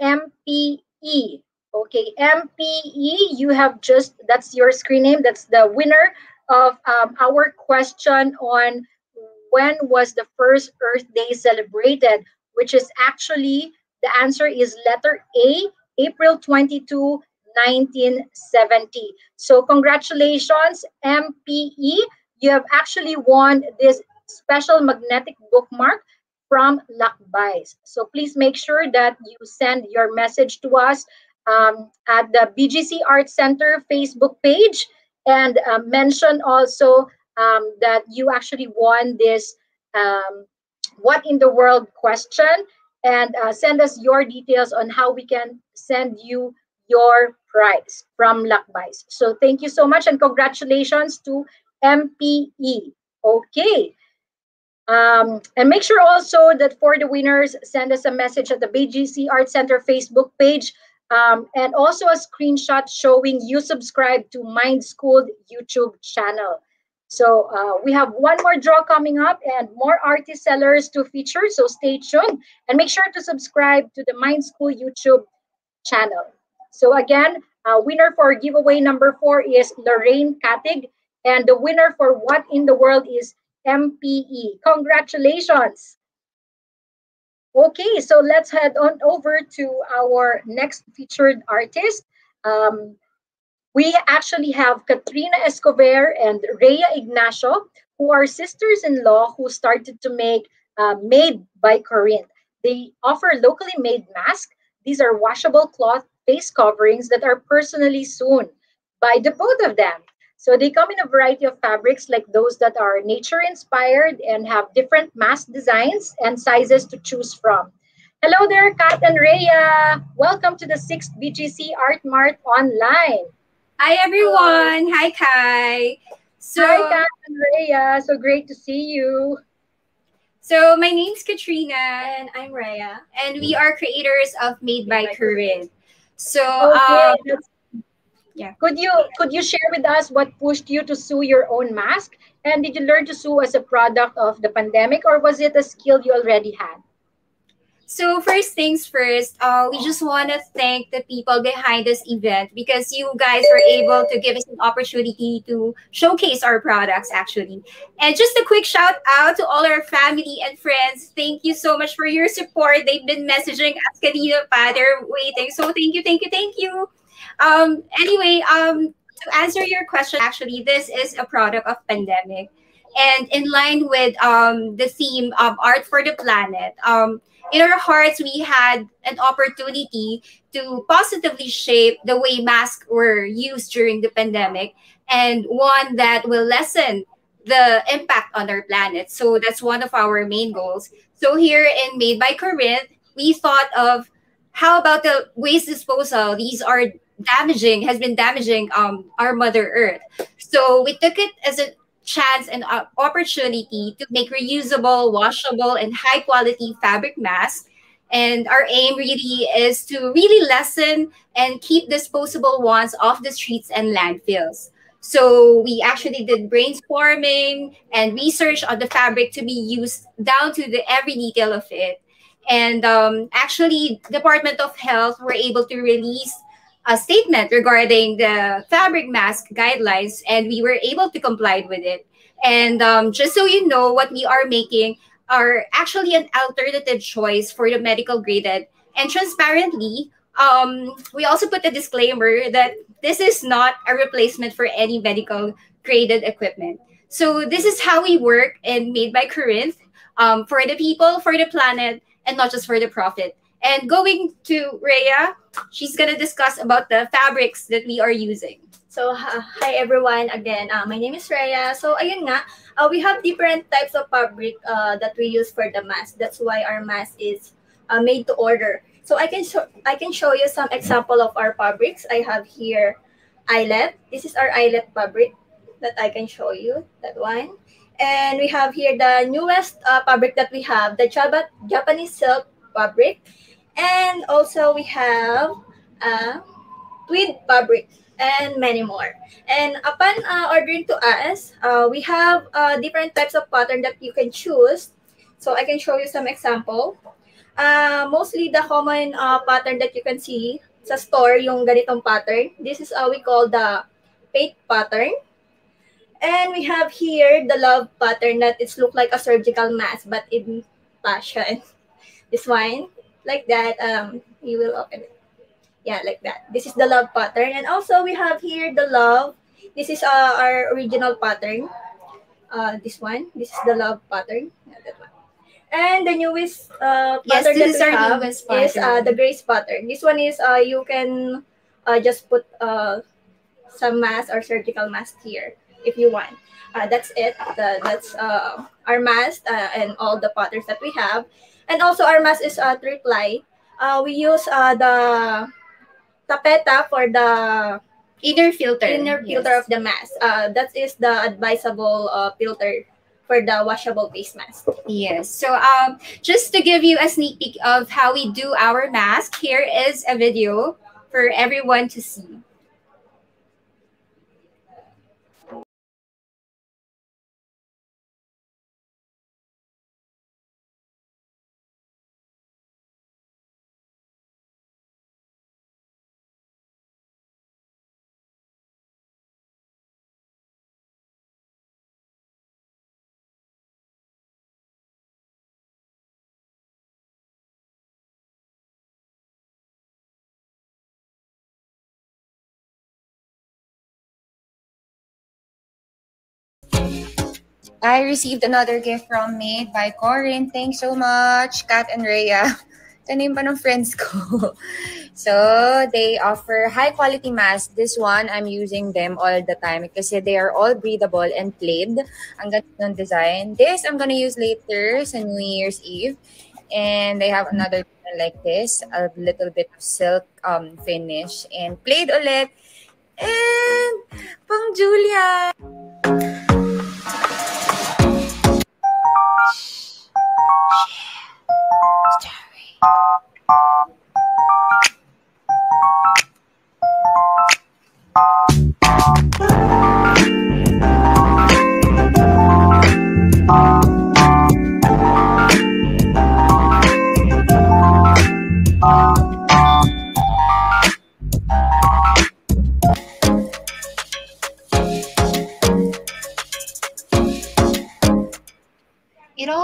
S1: MPE. Okay, MPE, you have just, that's your screen name, that's the winner of um, our question on when was the first Earth Day celebrated, which is actually, the answer is letter A, April 22, 1970. So congratulations, MPE. You have actually won this special magnetic bookmark from Lakbais. So please make sure that you send your message to us um, at the BGC Art Center Facebook page and uh, mention also um, that you actually won this um, What in the World question and uh, send us your details on how we can send you your prize from Lakbais. So thank you so much and congratulations to MPE. Okay. Um, and make sure also that for the winners, send us a message at the BGC Art Center Facebook page um, and also a screenshot showing you subscribe to Mind S-Cool YouTube channel. So uh, we have one more draw coming up and more artist sellers to feature. So stay tuned and make sure to subscribe to the Mind S-Cool YouTube channel. So again, uh, winner for giveaway number four is Lorraine Katig. And the winner for What in the World is MPE. Congratulations. Okay, so let's head on over to our next featured artist. Um, we actually have Katrina Escobar and Rhea Ignacio, who are sisters-in-law who started to make uh, Made by Corinth. They offer locally made masks. These are washable cloth face coverings that are personally sewn by the both of them. So they come in a variety of fabrics like those that are nature inspired and have different mask designs and sizes to choose from. Hello there, Kat and Rhea. Welcome to the 6th BGC Art Mart online.
S8: Hi, everyone. Hi, Kai.
S1: So, Hi, Kat and Rhea. So great to see you.
S8: So my name's Katrina,
S9: And I'm Raya.
S8: and we are creators of Made by Corinne. So
S1: Okay.
S8: um,
S1: that's-
S8: yeah.
S1: Could you could you share with us what pushed you to sew your own mask? And did you learn to sew as a product of the pandemic, or was it a skill you already had?
S8: So first things first, uh, we just want to thank the people behind this event because you guys were able to give us an opportunity to showcase our products actually. And just a quick shout out to all our family and friends. Thank you so much for your support. They've been messaging us kanina pa. They're waiting. So thank you, thank you, thank you. Um, anyway, um, to answer your question, actually, this is a product of pandemic. And in line with um, the theme of Art for the Planet, um, in our hearts, we had an opportunity to positively shape the way masks were used during the pandemic and one that will lessen the impact on our planet. So that's one of our main goals. So here in Made by Corinth, we thought of how about the waste disposal? These are damaging, has been damaging um, our Mother Earth. So we took it as a chance and uh, opportunity to make reusable, washable, and high quality fabric masks. And our aim really is to really lessen and keep disposable ones off the streets and landfills. So we actually did brainstorming and research on the fabric to be used down to the every detail of it. And um, actually, Department of Health were able to release a statement regarding the fabric mask guidelines, and we were able to comply with it. And um, just so you know, what we are making are actually an alternative choice for the medical graded. And transparently, um, we also put a disclaimer that this is not a replacement for any medical graded equipment. So this is how we work and made by Corinth um, for the people, for the planet, and not just for the profit. And going to Rhea, she's gonna discuss about the fabrics that we are using.
S9: So, ha- hi everyone. Again, uh, my name is Raya. So, ayun nga, uh, we have different types of fabric uh, that we use for the mask. That's why our mask is uh, made to order. So, I can show I can show you some example of our fabrics. I have here eyelet. This is our eyelet fabric that I can show you. That one. And we have here the newest uh, fabric that we have, the Japanese silk fabric. And also we have uh, tweed fabric and many more. And upon uh, ordering to us, uh, we have uh, different types of pattern that you can choose. So I can show you some example. Uh, mostly the common uh, pattern that you can see sa store, yung ganitong pattern. This is uh, we call the faith pattern. And we have here the love pattern that it's look like a surgical mask but in fashion. (laughs) This one, like that. Um, you will open it. Yeah like that. This is the love pattern. And also we have here the love. This is uh, our original pattern. Uh this one. This is the love pattern. Yeah, that one. And the newest uh
S8: Yes,
S9: pattern
S8: is
S9: that we have is uh, the grace pattern. This one is uh you can uh just put uh some mask or surgical mask here if you want. Uh, that's it. The, that's uh our mask uh, and all the patterns that we have and also our mask is uh three ply uh we use uh the tapeta for the
S8: Inner filter.
S9: inner filter
S8: yes.
S9: of the mask. Uh, that is the advisable uh, filter for the washable face mask.
S8: Yes. So um just to give you a sneak peek of how we do our mask, here is a video for everyone to see.
S10: I received another gift from Made by Corin. Thanks so much, Kat and Rhea. Ito na pa ng friends ko. (laughs) so, they offer high quality masks. This one, I'm using them all the time kasi they are all breathable and plaid. Ang ganda ng design. This, I'm gonna use later sa New Year's Eve. And they have another like this, a little bit of silk um, finish. And plaid ulit. And pang Julia.
S8: It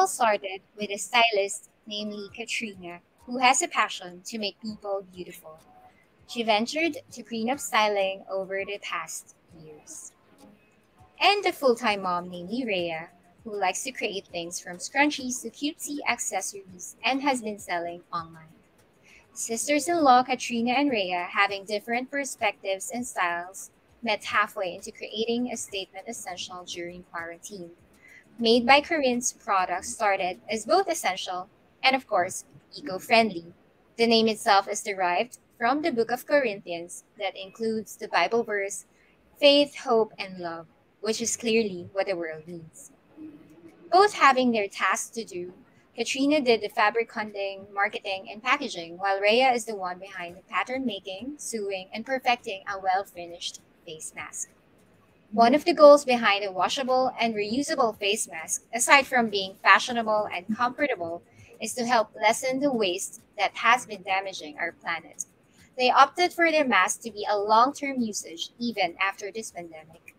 S8: started with a stylist, namely Katrina, who has a passion to make people beautiful. She ventured to clean up styling over the past years. And a full time mom, namely Rhea, who likes to create things from scrunchies to cutesy accessories and has been selling online. Sisters in law Katrina and Rhea, having different perspectives and styles, met halfway into creating a statement essential during quarantine. Made by Corinne's products started as both essential and, of course, eco friendly. The name itself is derived from the book of Corinthians that includes the Bible verse faith, hope, and love, which is clearly what the world needs. Both having their tasks to do, Katrina did the fabric hunting, marketing, and packaging, while Rhea is the one behind the pattern making, sewing, and perfecting a well finished face mask. One of the goals behind a washable and reusable face mask, aside from being fashionable and comfortable, is to help lessen the waste that has been damaging our planet. They opted for their mask to be a long term usage even after this pandemic.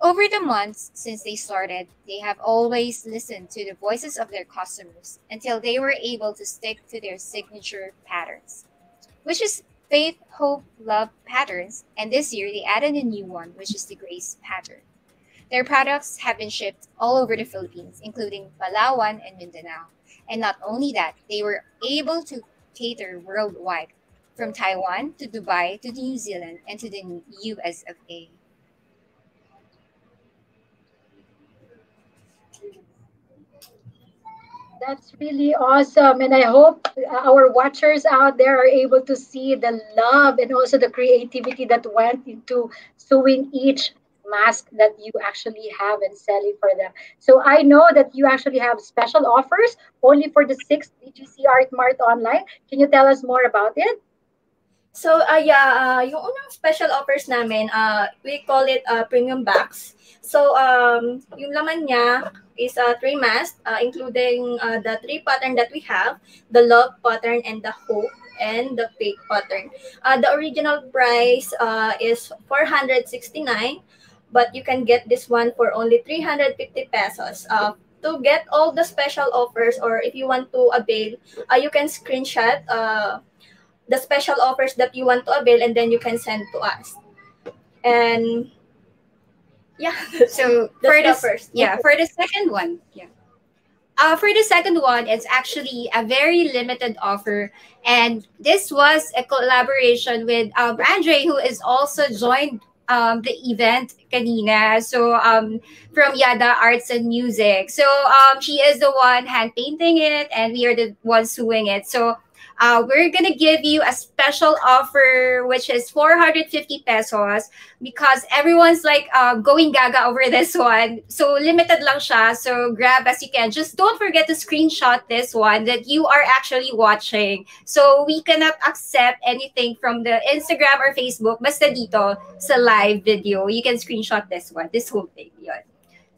S8: Over the months since they started, they have always listened to the voices of their customers until they were able to stick to their signature patterns, which is faith, hope, love patterns, and this year they added a new one, which is the grace pattern. Their products have been shipped all over the Philippines, including Palawan and Mindanao. And not only that, they were able to cater worldwide, from Taiwan to Dubai to New Zealand and to the US of A.
S1: That's really awesome. And I hope our watchers out there are able to see the love and also the creativity that went into sewing each mask that you actually have and selling for them. So I know that you actually have special offers only for the sixth BGC Art Mart online. Can you tell us more about it?
S9: So, uh, yeah, uh, yung unang special offers namin, uh, we call it uh, premium box. So, um, yung laman niya is uh, three masks, uh, including uh, the three pattern that we have, the love pattern and the hope and the fake pattern. Uh, the original price uh, is 469 but you can get this one for only 350 pesos. Uh, to get all the special offers or if you want to avail, uh, you can screenshot uh, the special offers that you want to avail and then you can send to us. And yeah, (laughs)
S8: So for
S9: the
S8: the
S9: first.
S8: yeah for the second one, yeah. Uh, for the second one, it's actually a very limited offer, and this was a collaboration with um, Andre, who is also joined um, the event kanina. So um, from Yada Arts and Music. So um, she is the one hand painting it, and we are the ones doing it. So uh, we're gonna give you a special offer, which is 450 pesos, because everyone's like uh, going gaga over (laughs) this one. So limited lang siya. So grab as you can. Just don't forget to screenshot this one that you are actually watching. So we cannot accept anything from the Instagram or Facebook. Basta dito sa live video, you can screenshot this one, this whole thing. Yun.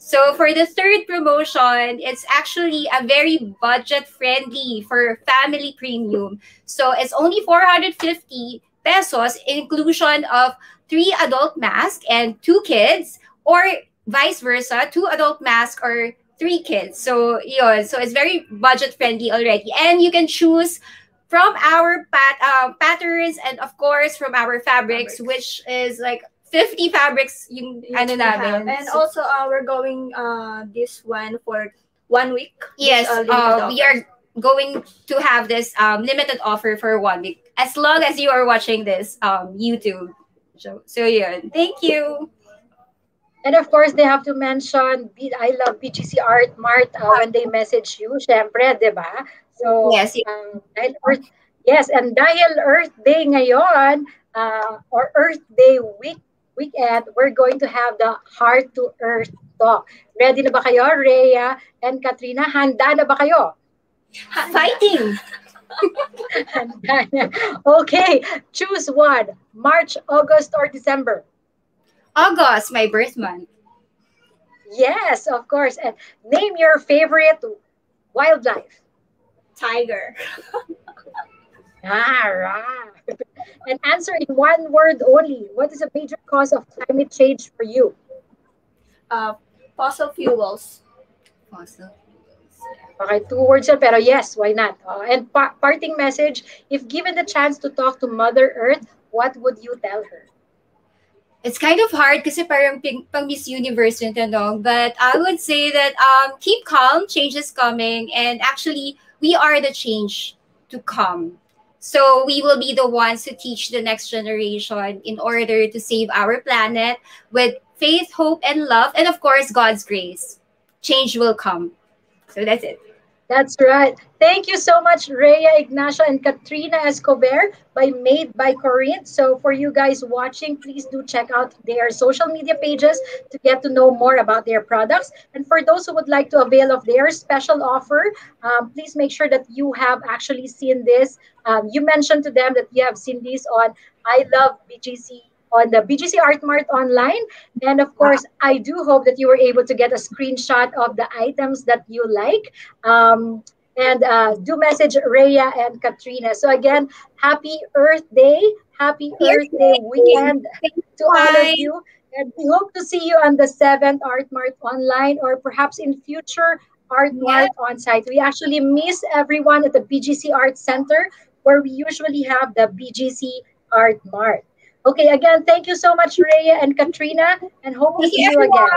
S8: So for the third promotion, it's actually a very budget friendly for family premium. So it's only 450 pesos, inclusion of three adult masks and two kids, or vice versa, two adult masks or three kids. So yun, so it's very budget friendly already, and you can choose from our pat uh, patterns and of course from our fabrics, which is like 50 fabrics yung ano namin.
S9: And
S8: So-
S9: also, uh, we're going uh, this one for one week.
S8: Yes,
S9: This, uh,
S8: uh, we are going to have this um, limited offer for one week as long as you are watching this um, YouTube. So, so yun. Thank you.
S1: And of course, they have to mention B- I love BGC Art Mart uh, when they message you, syempre, di ba? So,
S8: Yes, y-
S1: um, dahil Earth, yes, and dahil Earth Day ngayon, uh, or Earth Day week weekend, we're going to have the Heart to Earth Talk. Ready na ba kayo, Rhea and Katrina? Handa na ba kayo?
S8: Fighting. (laughs)
S1: okay, choose one. March, August, or December?
S8: August, my birth month.
S1: Yes, of course. And name your favorite wildlife.
S9: Tiger. (laughs)
S1: ah. And answer in one word only. What is a major cause of climate change for you?
S9: Uh, fossil fuels.
S8: Fossil.
S1: Okay, two words yan, pero yes, why not? Uh, and pa- parting message, if given the chance to talk to Mother Earth, what would you tell her?
S8: It's kind of hard kasi parang ping, pang Miss Universe yung tanong. But I would say that um, keep calm, change is coming. And actually, we are the change to come. So we will be the ones to teach the next generation in order to save our planet with faith, hope, and love. And of course, God's grace. Change will come. So that's it.
S1: That's right. Thank you so much, Rhea Ignacio and Katrina Escobar by Made by Corinne. So for you guys watching, please do check out their social media pages to get to know more about their products. And for those who would like to avail of their special offer, um, please make sure that you have actually seen this. Um, you mentioned to them that you have seen this on I Love BGC on the BGC Art Mart online. And of course, I do hope that you were able to get a screenshot of the items that you like. Um, and uh, do message Rhea and Katrina. So again, happy Earth Day, happy Earth Day weekend to all of you. And we hope to see you on the 7th Art Mart online or perhaps in future Art Mart on site. We actually miss everyone at the BGC Art Center where we usually have the BGC Art Mart. Okay, again, thank you so much, Rhea and Katrina, and hope to see you again.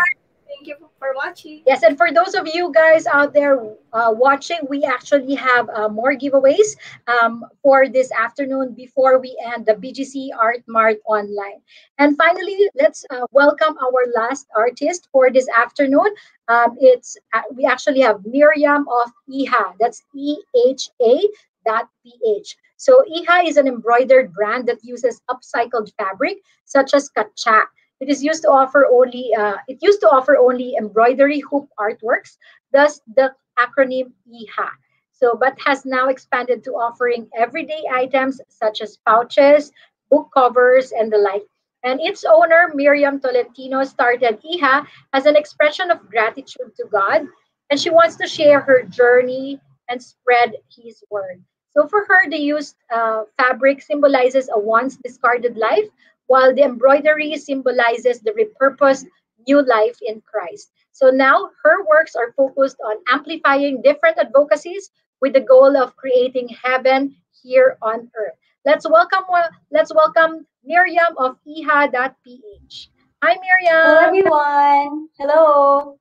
S9: Thank you for watching.
S1: Yes, and for those of you guys out there uh, watching, we actually have uh, more giveaways um, for this afternoon before we end the BGC Art Mart online. And finally, let's uh, welcome our last artist for this afternoon. Um, it's uh, we actually have Miriam of EHA. That's E H A ph. So Iha is an embroidered brand that uses upcycled fabric such as kacha. It is used to offer only uh, it used to offer only embroidery hoop artworks, thus the acronym IHA. So, but has now expanded to offering everyday items such as pouches, book covers, and the like. And its owner, Miriam Tolentino, started IHA as an expression of gratitude to God, and she wants to share her journey and spread His word. So for her, the used uh, fabric symbolizes a once discarded life, while the embroidery symbolizes the repurposed new life in Christ. So now her works are focused on amplifying different advocacies with the goal of creating heaven here on earth. Let's welcome let's welcome Miriam of iha.ph. Hi Miriam.
S11: Hello everyone. Hello.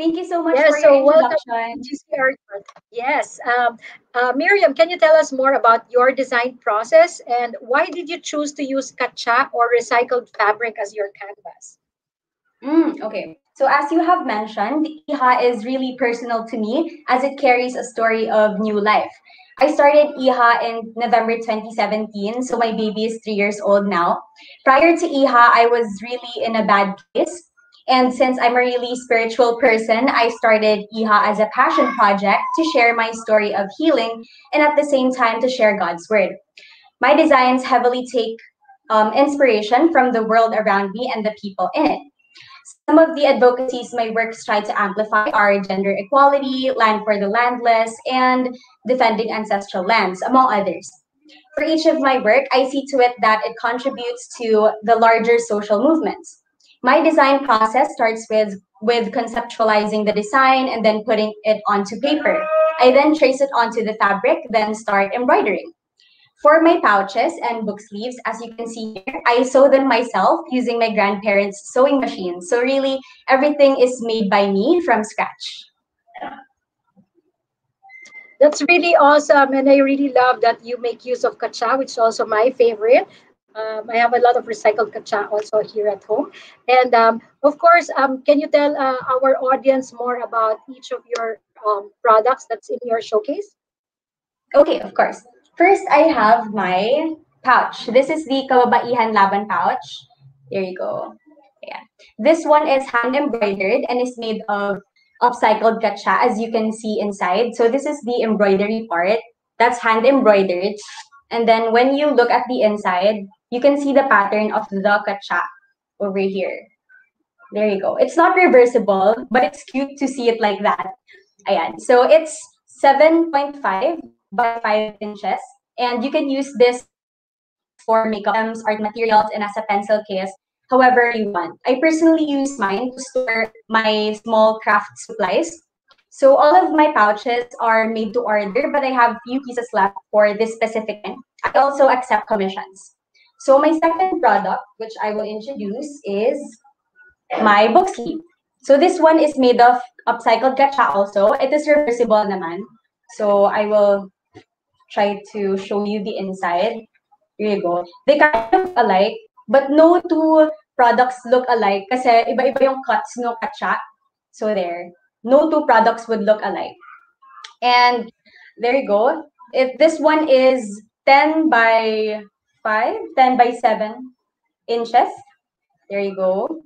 S11: Thank you so much
S1: yes,
S11: for
S1: so
S11: your introduction.
S1: Welcome yes. Um, uh, Miriam, can you tell us more about your design process and why did you choose to use kacha or recycled fabric as your canvas?
S11: Mm, okay. So as you have mentioned, IHA is really personal to me as it carries a story of new life. I started IHA in November 2017, so my baby is three years old now. Prior to IHA, I was really in a bad place. And since I'm a really spiritual person, I started IHA as a passion project to share my story of healing and at the same time to share God's word. My designs heavily take um, inspiration from the world around me and the people in it. Some of the advocacies my works try to amplify are gender equality, land for the landless, and defending ancestral lands, among others. For each of my work, I see to it that it contributes to the larger social movements. My design process starts with, with conceptualizing the design and then putting it onto paper. I then trace it onto the fabric, then start embroidering. For my pouches and book sleeves, as you can see here, I sew them myself using my grandparents' sewing machine. So really, everything is made by me from scratch.
S1: That's really awesome. And I really love that you make use of kacha, which is also my favorite. Um, I have a lot of recycled kacha also here at home. And um, of course, um, can you tell uh, our audience more about each of your um, products that's in your showcase?
S11: Okay, of course. First, I have my pouch. This is the Kababaihan Laban pouch. There you go. Yeah. This one is hand embroidered and is made of upcycled katsa, as you can see inside. So this is the embroidery part. That's hand embroidered. And then when you look at the inside, you can see the pattern of the katsa over here. There you go. It's not reversible, but it's cute to see it like that. Ayan. So it's 7.5 by 5 inches. And you can use this for makeup items, art materials and as a pencil case, however you want. I personally use mine to store my small craft supplies. So all of my pouches are made to order, but I have a few pieces left for this specific one. I also accept commissions. So my second product, which I will introduce, is my book sleeve. So this one is made of upcycled gacha also. It is reversible naman. So I will try to show you the inside. Here you go. They kind of alike, but no two products look alike kasi iba-iba yung cuts no katsa. So there. No two products would look alike. And there you go. If this one is 10 by 5, 10 by 7 inches. There you go.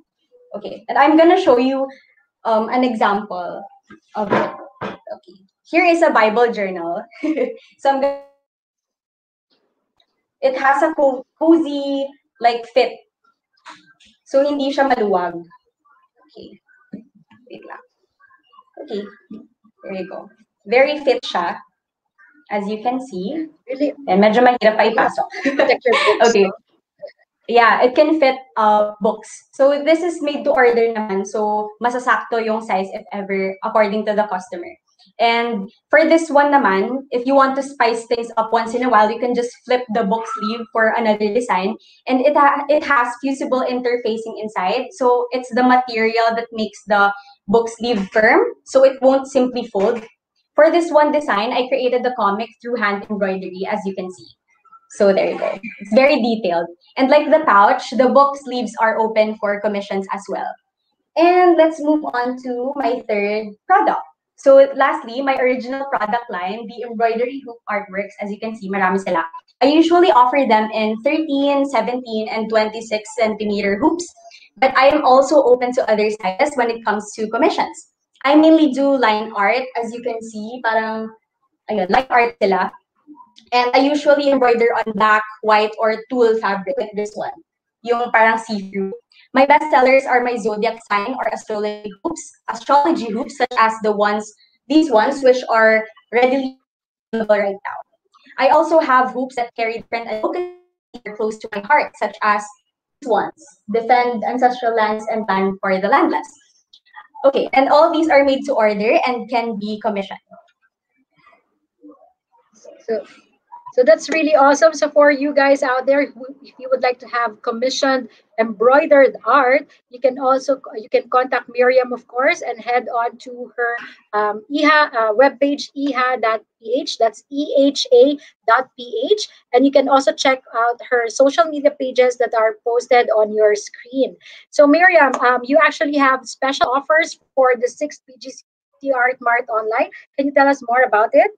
S11: Okay, and I'm gonna show you um, an example of it. Okay, here is a Bible journal. (laughs) so I'm gonna. It has a co cozy like fit. So hindi siya maluwag. Okay. Wait lang. Okay. There you go. Very fit siya. As you can see.
S1: Really?
S11: Medyo mahirap pa ipasok. (laughs) okay. Yeah, it can fit uh, books. So this is made to order naman. So masasakto yung size if ever according to the customer. And for this one naman, if you want to spice things up once in a while, you can just flip the book sleeve for another design. And it, ha it has fusible interfacing inside. So it's the material that makes the book sleeve firm. So it won't simply fold. For this one design, I created the comic through hand embroidery, as you can see. So there you go. It's very detailed. And like the pouch, the book sleeves are open for commissions as well. And let's move on to my third product. So lastly, my original product line, the embroidery hoop artworks, as you can see, marami sila. I usually offer them in 13, 17, and 26 centimeter hoops. But I am also open to other sizes when it comes to commissions. I mainly do line art, as you can see, parang, ayun, line art sila. And I usually embroider on black, white, or tulle fabric like this one. Yung parang see-through. My best sellers are my zodiac sign or astrology hoops, astrology hoops such as the ones, these ones, which are readily available right now. I also have hoops that carry different and close to my heart, such as these ones, defend ancestral lands and land for the landless. Okay, and all these are made to order and can be commissioned.
S1: So so that's really awesome. So for you guys out there, if you would like to have commissioned embroidered art, you can also you can contact Miriam, of course, and head on to her um, EHA uh, webpage eha.ph. That's eha.ph, and you can also check out her social media pages that are posted on your screen. So Miriam, um, you actually have special offers for the sixth BGC Art Mart online. Can you tell us more about it?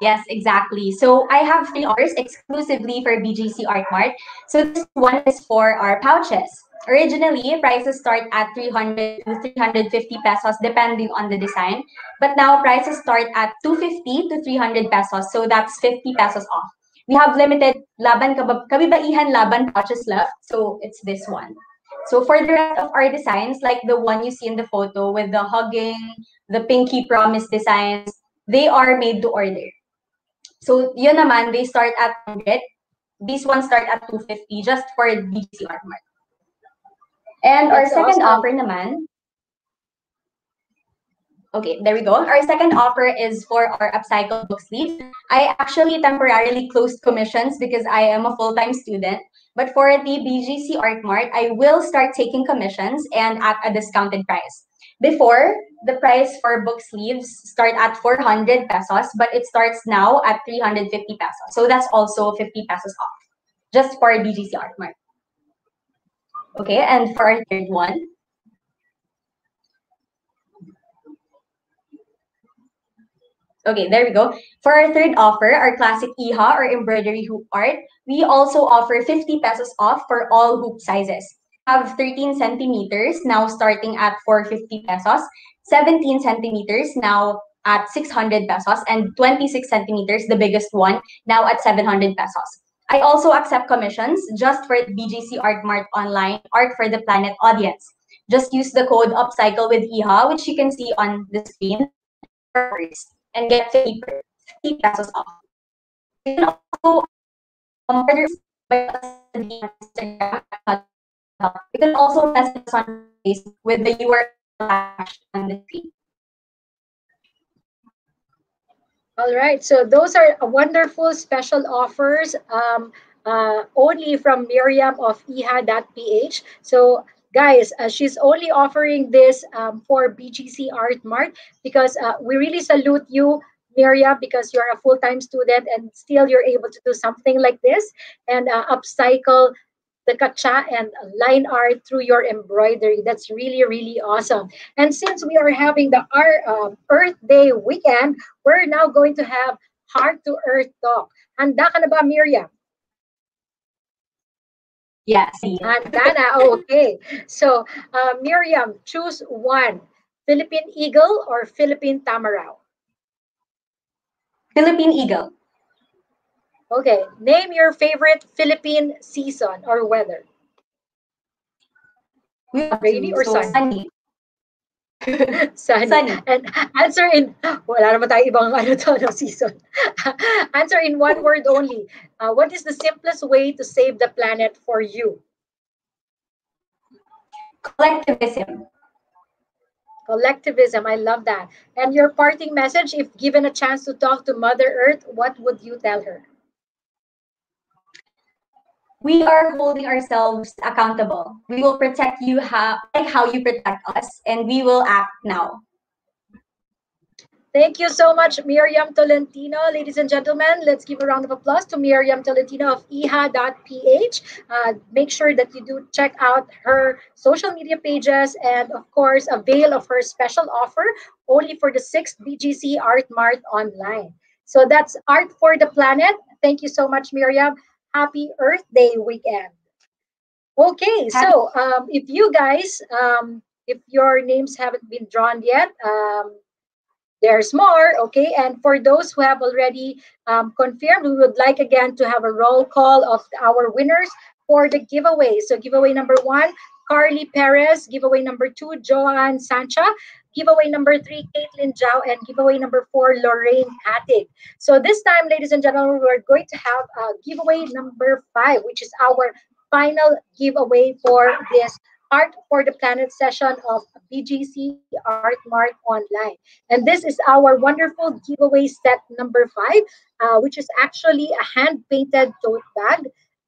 S11: Yes, exactly. So I have three offers exclusively for BGC Art Mart. So this one is for our pouches. Originally, prices start at 300 to 350 pesos depending on the design. But now prices start at 250 to 300 pesos. So that's 50 pesos off. We have limited laban kababaihan laban pouches left. So it's this one. So for the rest of our designs, like the one you see in the photo with the hugging, the pinky promise designs, they are made to order. So, yun naman, they start at 100. These ones start at 250 just for BGC Art Mart. And our second awesome. offer naman, Okay, there we go. Our second offer is for our upcycle book sleeve. I actually temporarily closed commissions because I am a full-time student. But for the BGC Art Mart, I will start taking commissions and at a discounted price. Before, the price for book sleeves start at 400 pesos, but it starts now at 350 pesos. So that's also 50 pesos off, just for BGC Art Mart. Okay, and for our third one, Okay, there we go. For our third offer, our classic IHA or embroidery hoop art, we also offer 50 pesos off for all hoop sizes. Have 13 centimeters, now starting at 450 pesos, 17 centimeters, now at 600 pesos, and 26 centimeters, the biggest one, now at 700 pesos. I also accept commissions just for BGC Art Mart online, Art for the Planet audience. Just use the code upcycle with IHA, which you can see on the screen, and get 50 pesos off. You can also um, order by Instagram. You can also message us on Facebook with the URL on the screen.
S1: All right, so those are wonderful special offers um, uh, only from Miriam of iha.ph. So guys, uh, she's only offering this um, for BGC Art Mart because uh, we really salute you, Miriam, because you're a full-time student and still you're able to do something like this and uh, upcycle the kacha and line art through your embroidery. That's really, really awesome. And since we are having the uh, Earth Day weekend, we're now going to have Heart to Earth Talk. Handa ka na ba, Miriam?
S11: Yes.
S1: Handa na, okay. So, uh, Miriam, choose one. Philippine Eagle or Philippine Tamaraw?
S11: Philippine Eagle.
S1: Okay, name your favorite Philippine season or weather. Rainy or
S11: so
S1: sunny?
S11: sunny. (laughs)
S1: sunny.
S11: Sunny.
S1: And answer in, wala naman tayo ibang ano to, no, season. (laughs) answer in one word only. Uh, what is the simplest way to save the planet for you?
S11: Collectivism.
S1: Collectivism, I love that. And your parting message, if given a chance to talk to Mother Earth, what would you tell her?
S11: We are holding ourselves accountable. We will protect you how, like how you protect us, and we will act now.
S1: Thank you so much, Miriam Tolentino. Ladies and gentlemen, let's give a round of applause to Miriam Tolentino of iha.ph. Uh, make sure that you do check out her social media pages and, of course, avail of her special offer only for the sixth BGC Art Mart online. So that's Art for the Planet. Thank you so much, Miriam happy Earth Day weekend. Okay, so um, if you guys, um, if your names haven't been drawn yet, um, there's more, okay? And for those who have already um, confirmed, we would like again to have a roll call of our winners for the giveaway. So giveaway number one, Carly Perez, giveaway number two, Joanne Sancha, giveaway number three, Caitlin Zhao, and giveaway number four, Lorraine Hattig. So this time, ladies and gentlemen, we're going to have a giveaway number five, which is our final giveaway for this Art for the Planet session of BGC Art Mart Online. And this is our wonderful giveaway set number five, uh, which is actually a hand-painted tote bag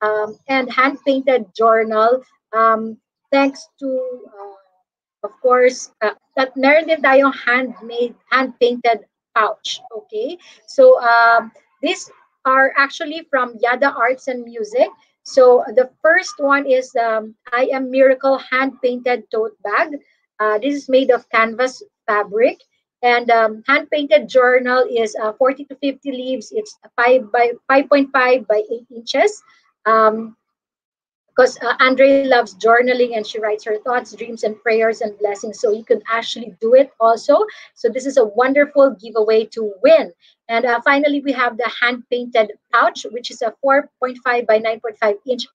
S1: um, and hand-painted journal. Um, thanks to uh, of course, uh, that meron din tayong handmade, hand-painted pouch. Okay? So, um, these are actually from Yada Arts and Music. So, the first one is um, I Am Miracle hand-painted tote bag. Uh, this is made of canvas fabric. And um, hand-painted journal is uh, 40 to 50 leaves. It's 5 by 5.5 by 8 inches. Um, because uh, Andre loves journaling and she writes her thoughts, dreams, and prayers and blessings. So you can actually do it also. So this is a wonderful giveaway to win. And uh, finally, we have the hand painted pouch, which is a 4.5 by 9.5 inch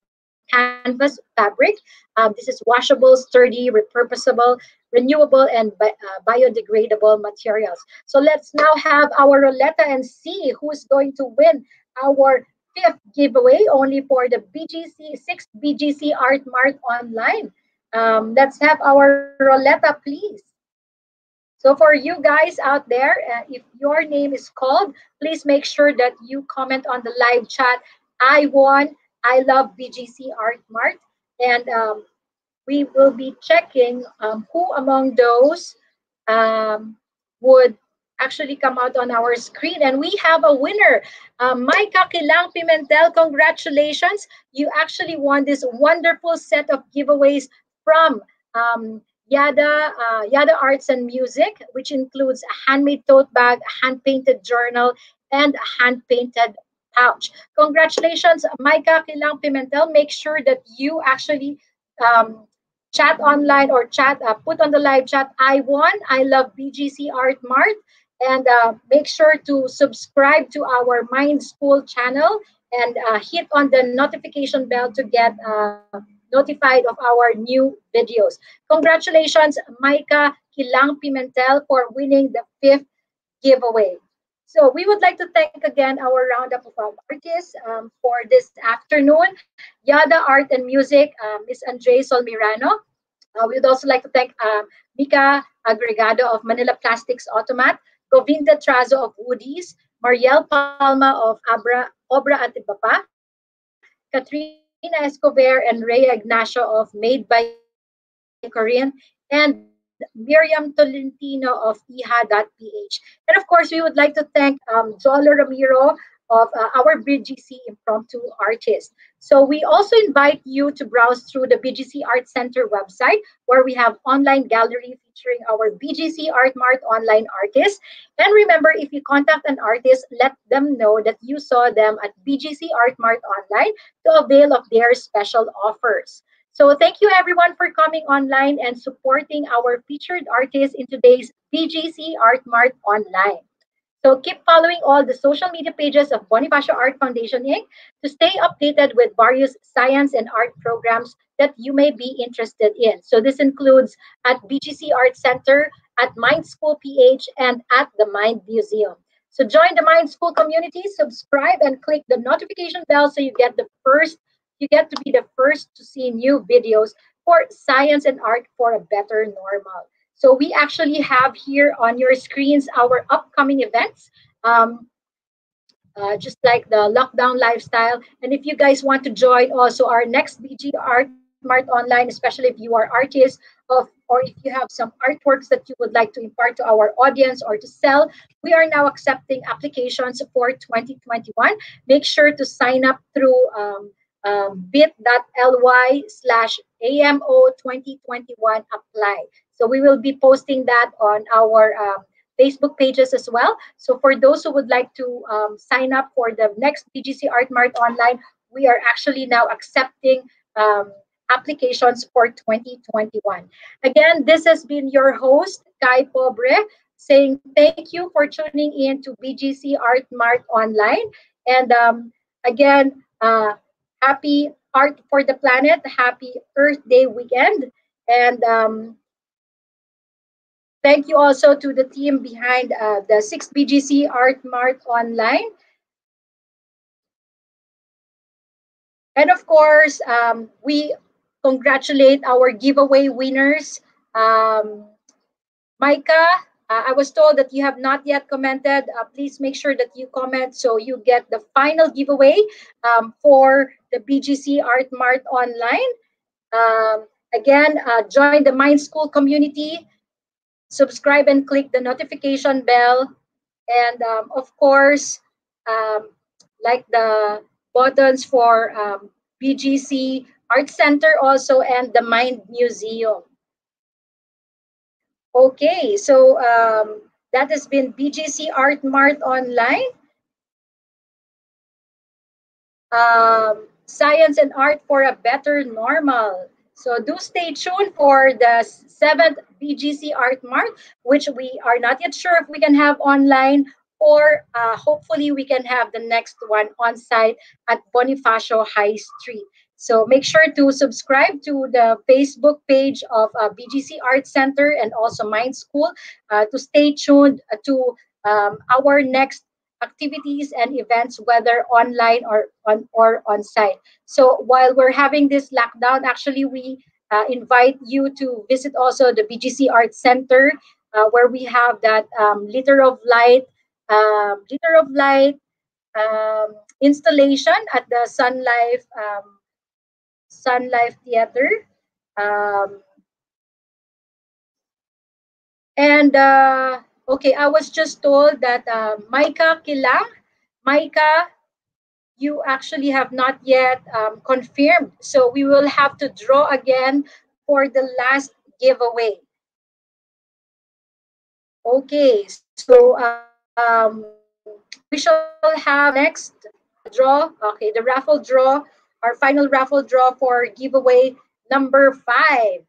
S1: canvas fabric. Um, this is washable, sturdy, repurposable, renewable, and bi uh, biodegradable materials. So let's now have our roulette and see who is going to win our fifth giveaway only for the BGC, sixth BGC Art Mart online. Um, let's have our roulette, please. So for you guys out there, uh, if your name is called, please make sure that you comment on the live chat. I won. I love BGC Art Mart. And um, we will be checking um, who among those um, would actually come out on our screen. And we have a winner, uh, Micah Kilang Pimentel. Congratulations. You actually won this wonderful set of giveaways from um, Yada, uh, Yada Arts and Music, which includes a handmade tote bag, hand-painted journal, and a hand-painted pouch. Congratulations, Micah Kilang Pimentel. Make sure that you actually um, chat online or chat, uh, put on the live chat, I won, I love BGC Art Mart. And uh, make sure to subscribe to our Mind S-Cool channel and uh, hit on the notification bell to get uh, notified of our new videos. Congratulations, Micah Kilang Pimentel, for winning the fifth giveaway. So we would like to thank again our roundup of our artists um, for this afternoon. Yada Art and Music, uh, Miss Andre Solmirano. Uh, we would also like to thank um, Mika Agregado of Manila Plastics Automat, Govinda Trazo of Woody's, Marielle Palma of Abra, Obra Atibapa, Katrina Escobar and Rhea Ignacio of Made by Korean, and Miriam Tolentino of iha.ph. And of course, we would like to thank um, Zolo Ramiro of uh, our BGC Impromptu Artist. So we also invite you to browse through the BGC Art Center website where we have online gallery featuring our BGC Art Mart online artists. And remember, if you contact an artist, let them know that you saw them at BGC Art Mart online to avail of their special offers. So thank you everyone for coming online and supporting our featured artists in today's BGC Art Mart online. So keep following all the social media pages of Bonifacio Art Foundation Inc. to stay updated with various science and art programs that you may be interested in. So this includes at BGC Art Center, at Mind S-Cool PH, and at the Mind Museum. So join the Mind S-Cool community, subscribe, and click the notification bell so you get the first, you get to be the first to see new videos for science and art for a better normal. So we actually have here on your screens our upcoming events. Um, uh, just like the lockdown lifestyle. And if you guys want to join also our next BG Art Mart Online, especially if you are artists of or if you have some artworks that you would like to impart to our audience or to sell, we are now accepting applications for 2021. Make sure to sign up through um, um, bit.ly slash AMO 2021 apply. So we will be posting that on our um, Facebook pages as well. So for those who would like to um, sign up for the next BGC Art Mart online, we are actually now accepting um, applications for 2021. Again, this has been your host, Kai Pobre, saying thank you for tuning in to BGC Art Mart online. And um, again, uh, happy Art for the Planet, happy Earth Day weekend. And um, Thank you also to the team behind uh, the 6 BGC Art Mart Online. And of course, um, we congratulate our giveaway winners. Um, Micah, uh, I was told that you have not yet commented. Uh, please make sure that you comment so you get the final giveaway um, for the BGC Art Mart Online. Um, again, uh, join the Mind S-Cool community subscribe and click the notification bell. And um, of course, um, like the buttons for um, BGC Art Center also and the Mind Museum. Okay, so um, that has been BGC Art Mart Online. Um, science and art for a better normal. So do stay tuned for the seventh BGC Art Mart, which we are not yet sure if we can have online or uh, hopefully we can have the next one on site at Bonifacio High Street. So make sure to subscribe to the Facebook page of uh, BGC Art Center and also Mind S-Cool uh, to stay tuned to um, our next activities and events, whether online or on or on site. So while we're having this lockdown, actually we uh, invite you to visit also the BGC Art Center, uh, where we have that um, Liter of Light, um, Liter of Light um, installation at the Sun Life um, Sun Life Theater. Um, and uh, okay, I was just told that uh, Micah Kilang, Micah you actually have not yet um, confirmed. So we will have to draw again for the last giveaway. Okay, so um, we shall have next draw. Okay, the raffle draw, our final raffle draw for giveaway number five.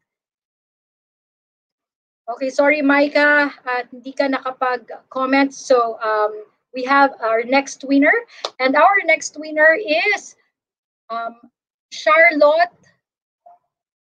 S1: Okay, sorry, Micah, at hindi ka nakapag-comment. So, um, we have our next winner. And our next winner is um, Charlotte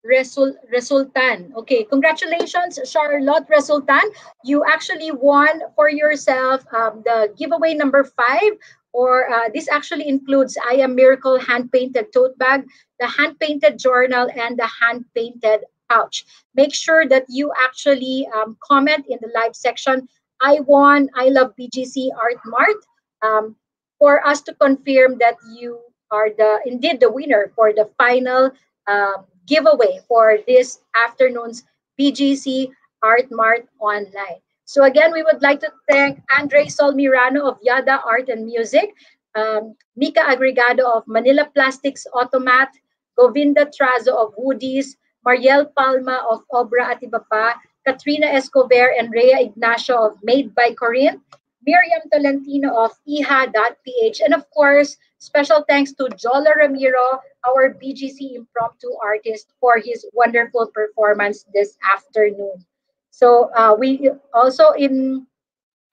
S1: Resul Resultan. Okay, congratulations, Charlotte Resultan. You actually won for yourself um, the giveaway number five, or uh, this actually includes I Am Miracle hand-painted tote bag, the hand-painted journal, and the hand-painted pouch. Make sure that you actually um, comment in the live section. I won, I love BGC Art Mart um, for us to confirm that you are the indeed the winner for the final um, giveaway for this afternoon's BGC Art Mart online. So again, we would like to thank Andre Solmirano of Yada Art and Music, um, Mika Agregado of Manila Plastics Automat, Govinda Trazo of Woody's, Mariel Palma of Obra at Iba Pa, Katrina Escobar and Rhea Ignacio of Made by Corinne, Miriam Tolentino of iha.ph, and of course, special thanks to Jola Ramiro, our BGC impromptu artist, for his wonderful performance this afternoon. So uh, we also in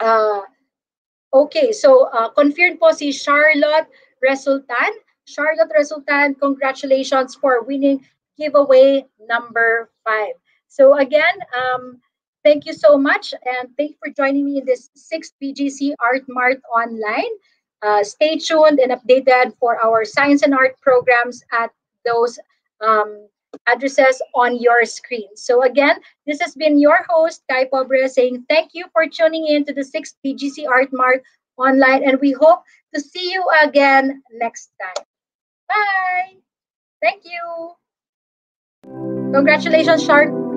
S1: uh, okay, so uh, confirmed po si Charlotte Resultan. Charlotte Resultan, congratulations for winning giveaway number five. So again, um, thank you so much and thank you for joining me in this sixth BGC Art Mart online. Uh, stay tuned and updated for our science and art programs at those um, addresses on your screen. So again, this has been your host, Kai Pobre, saying thank you for tuning in to the sixth BGC Art Mart online and we hope to see you again next time. Bye! Thank you! Congratulations, Shark.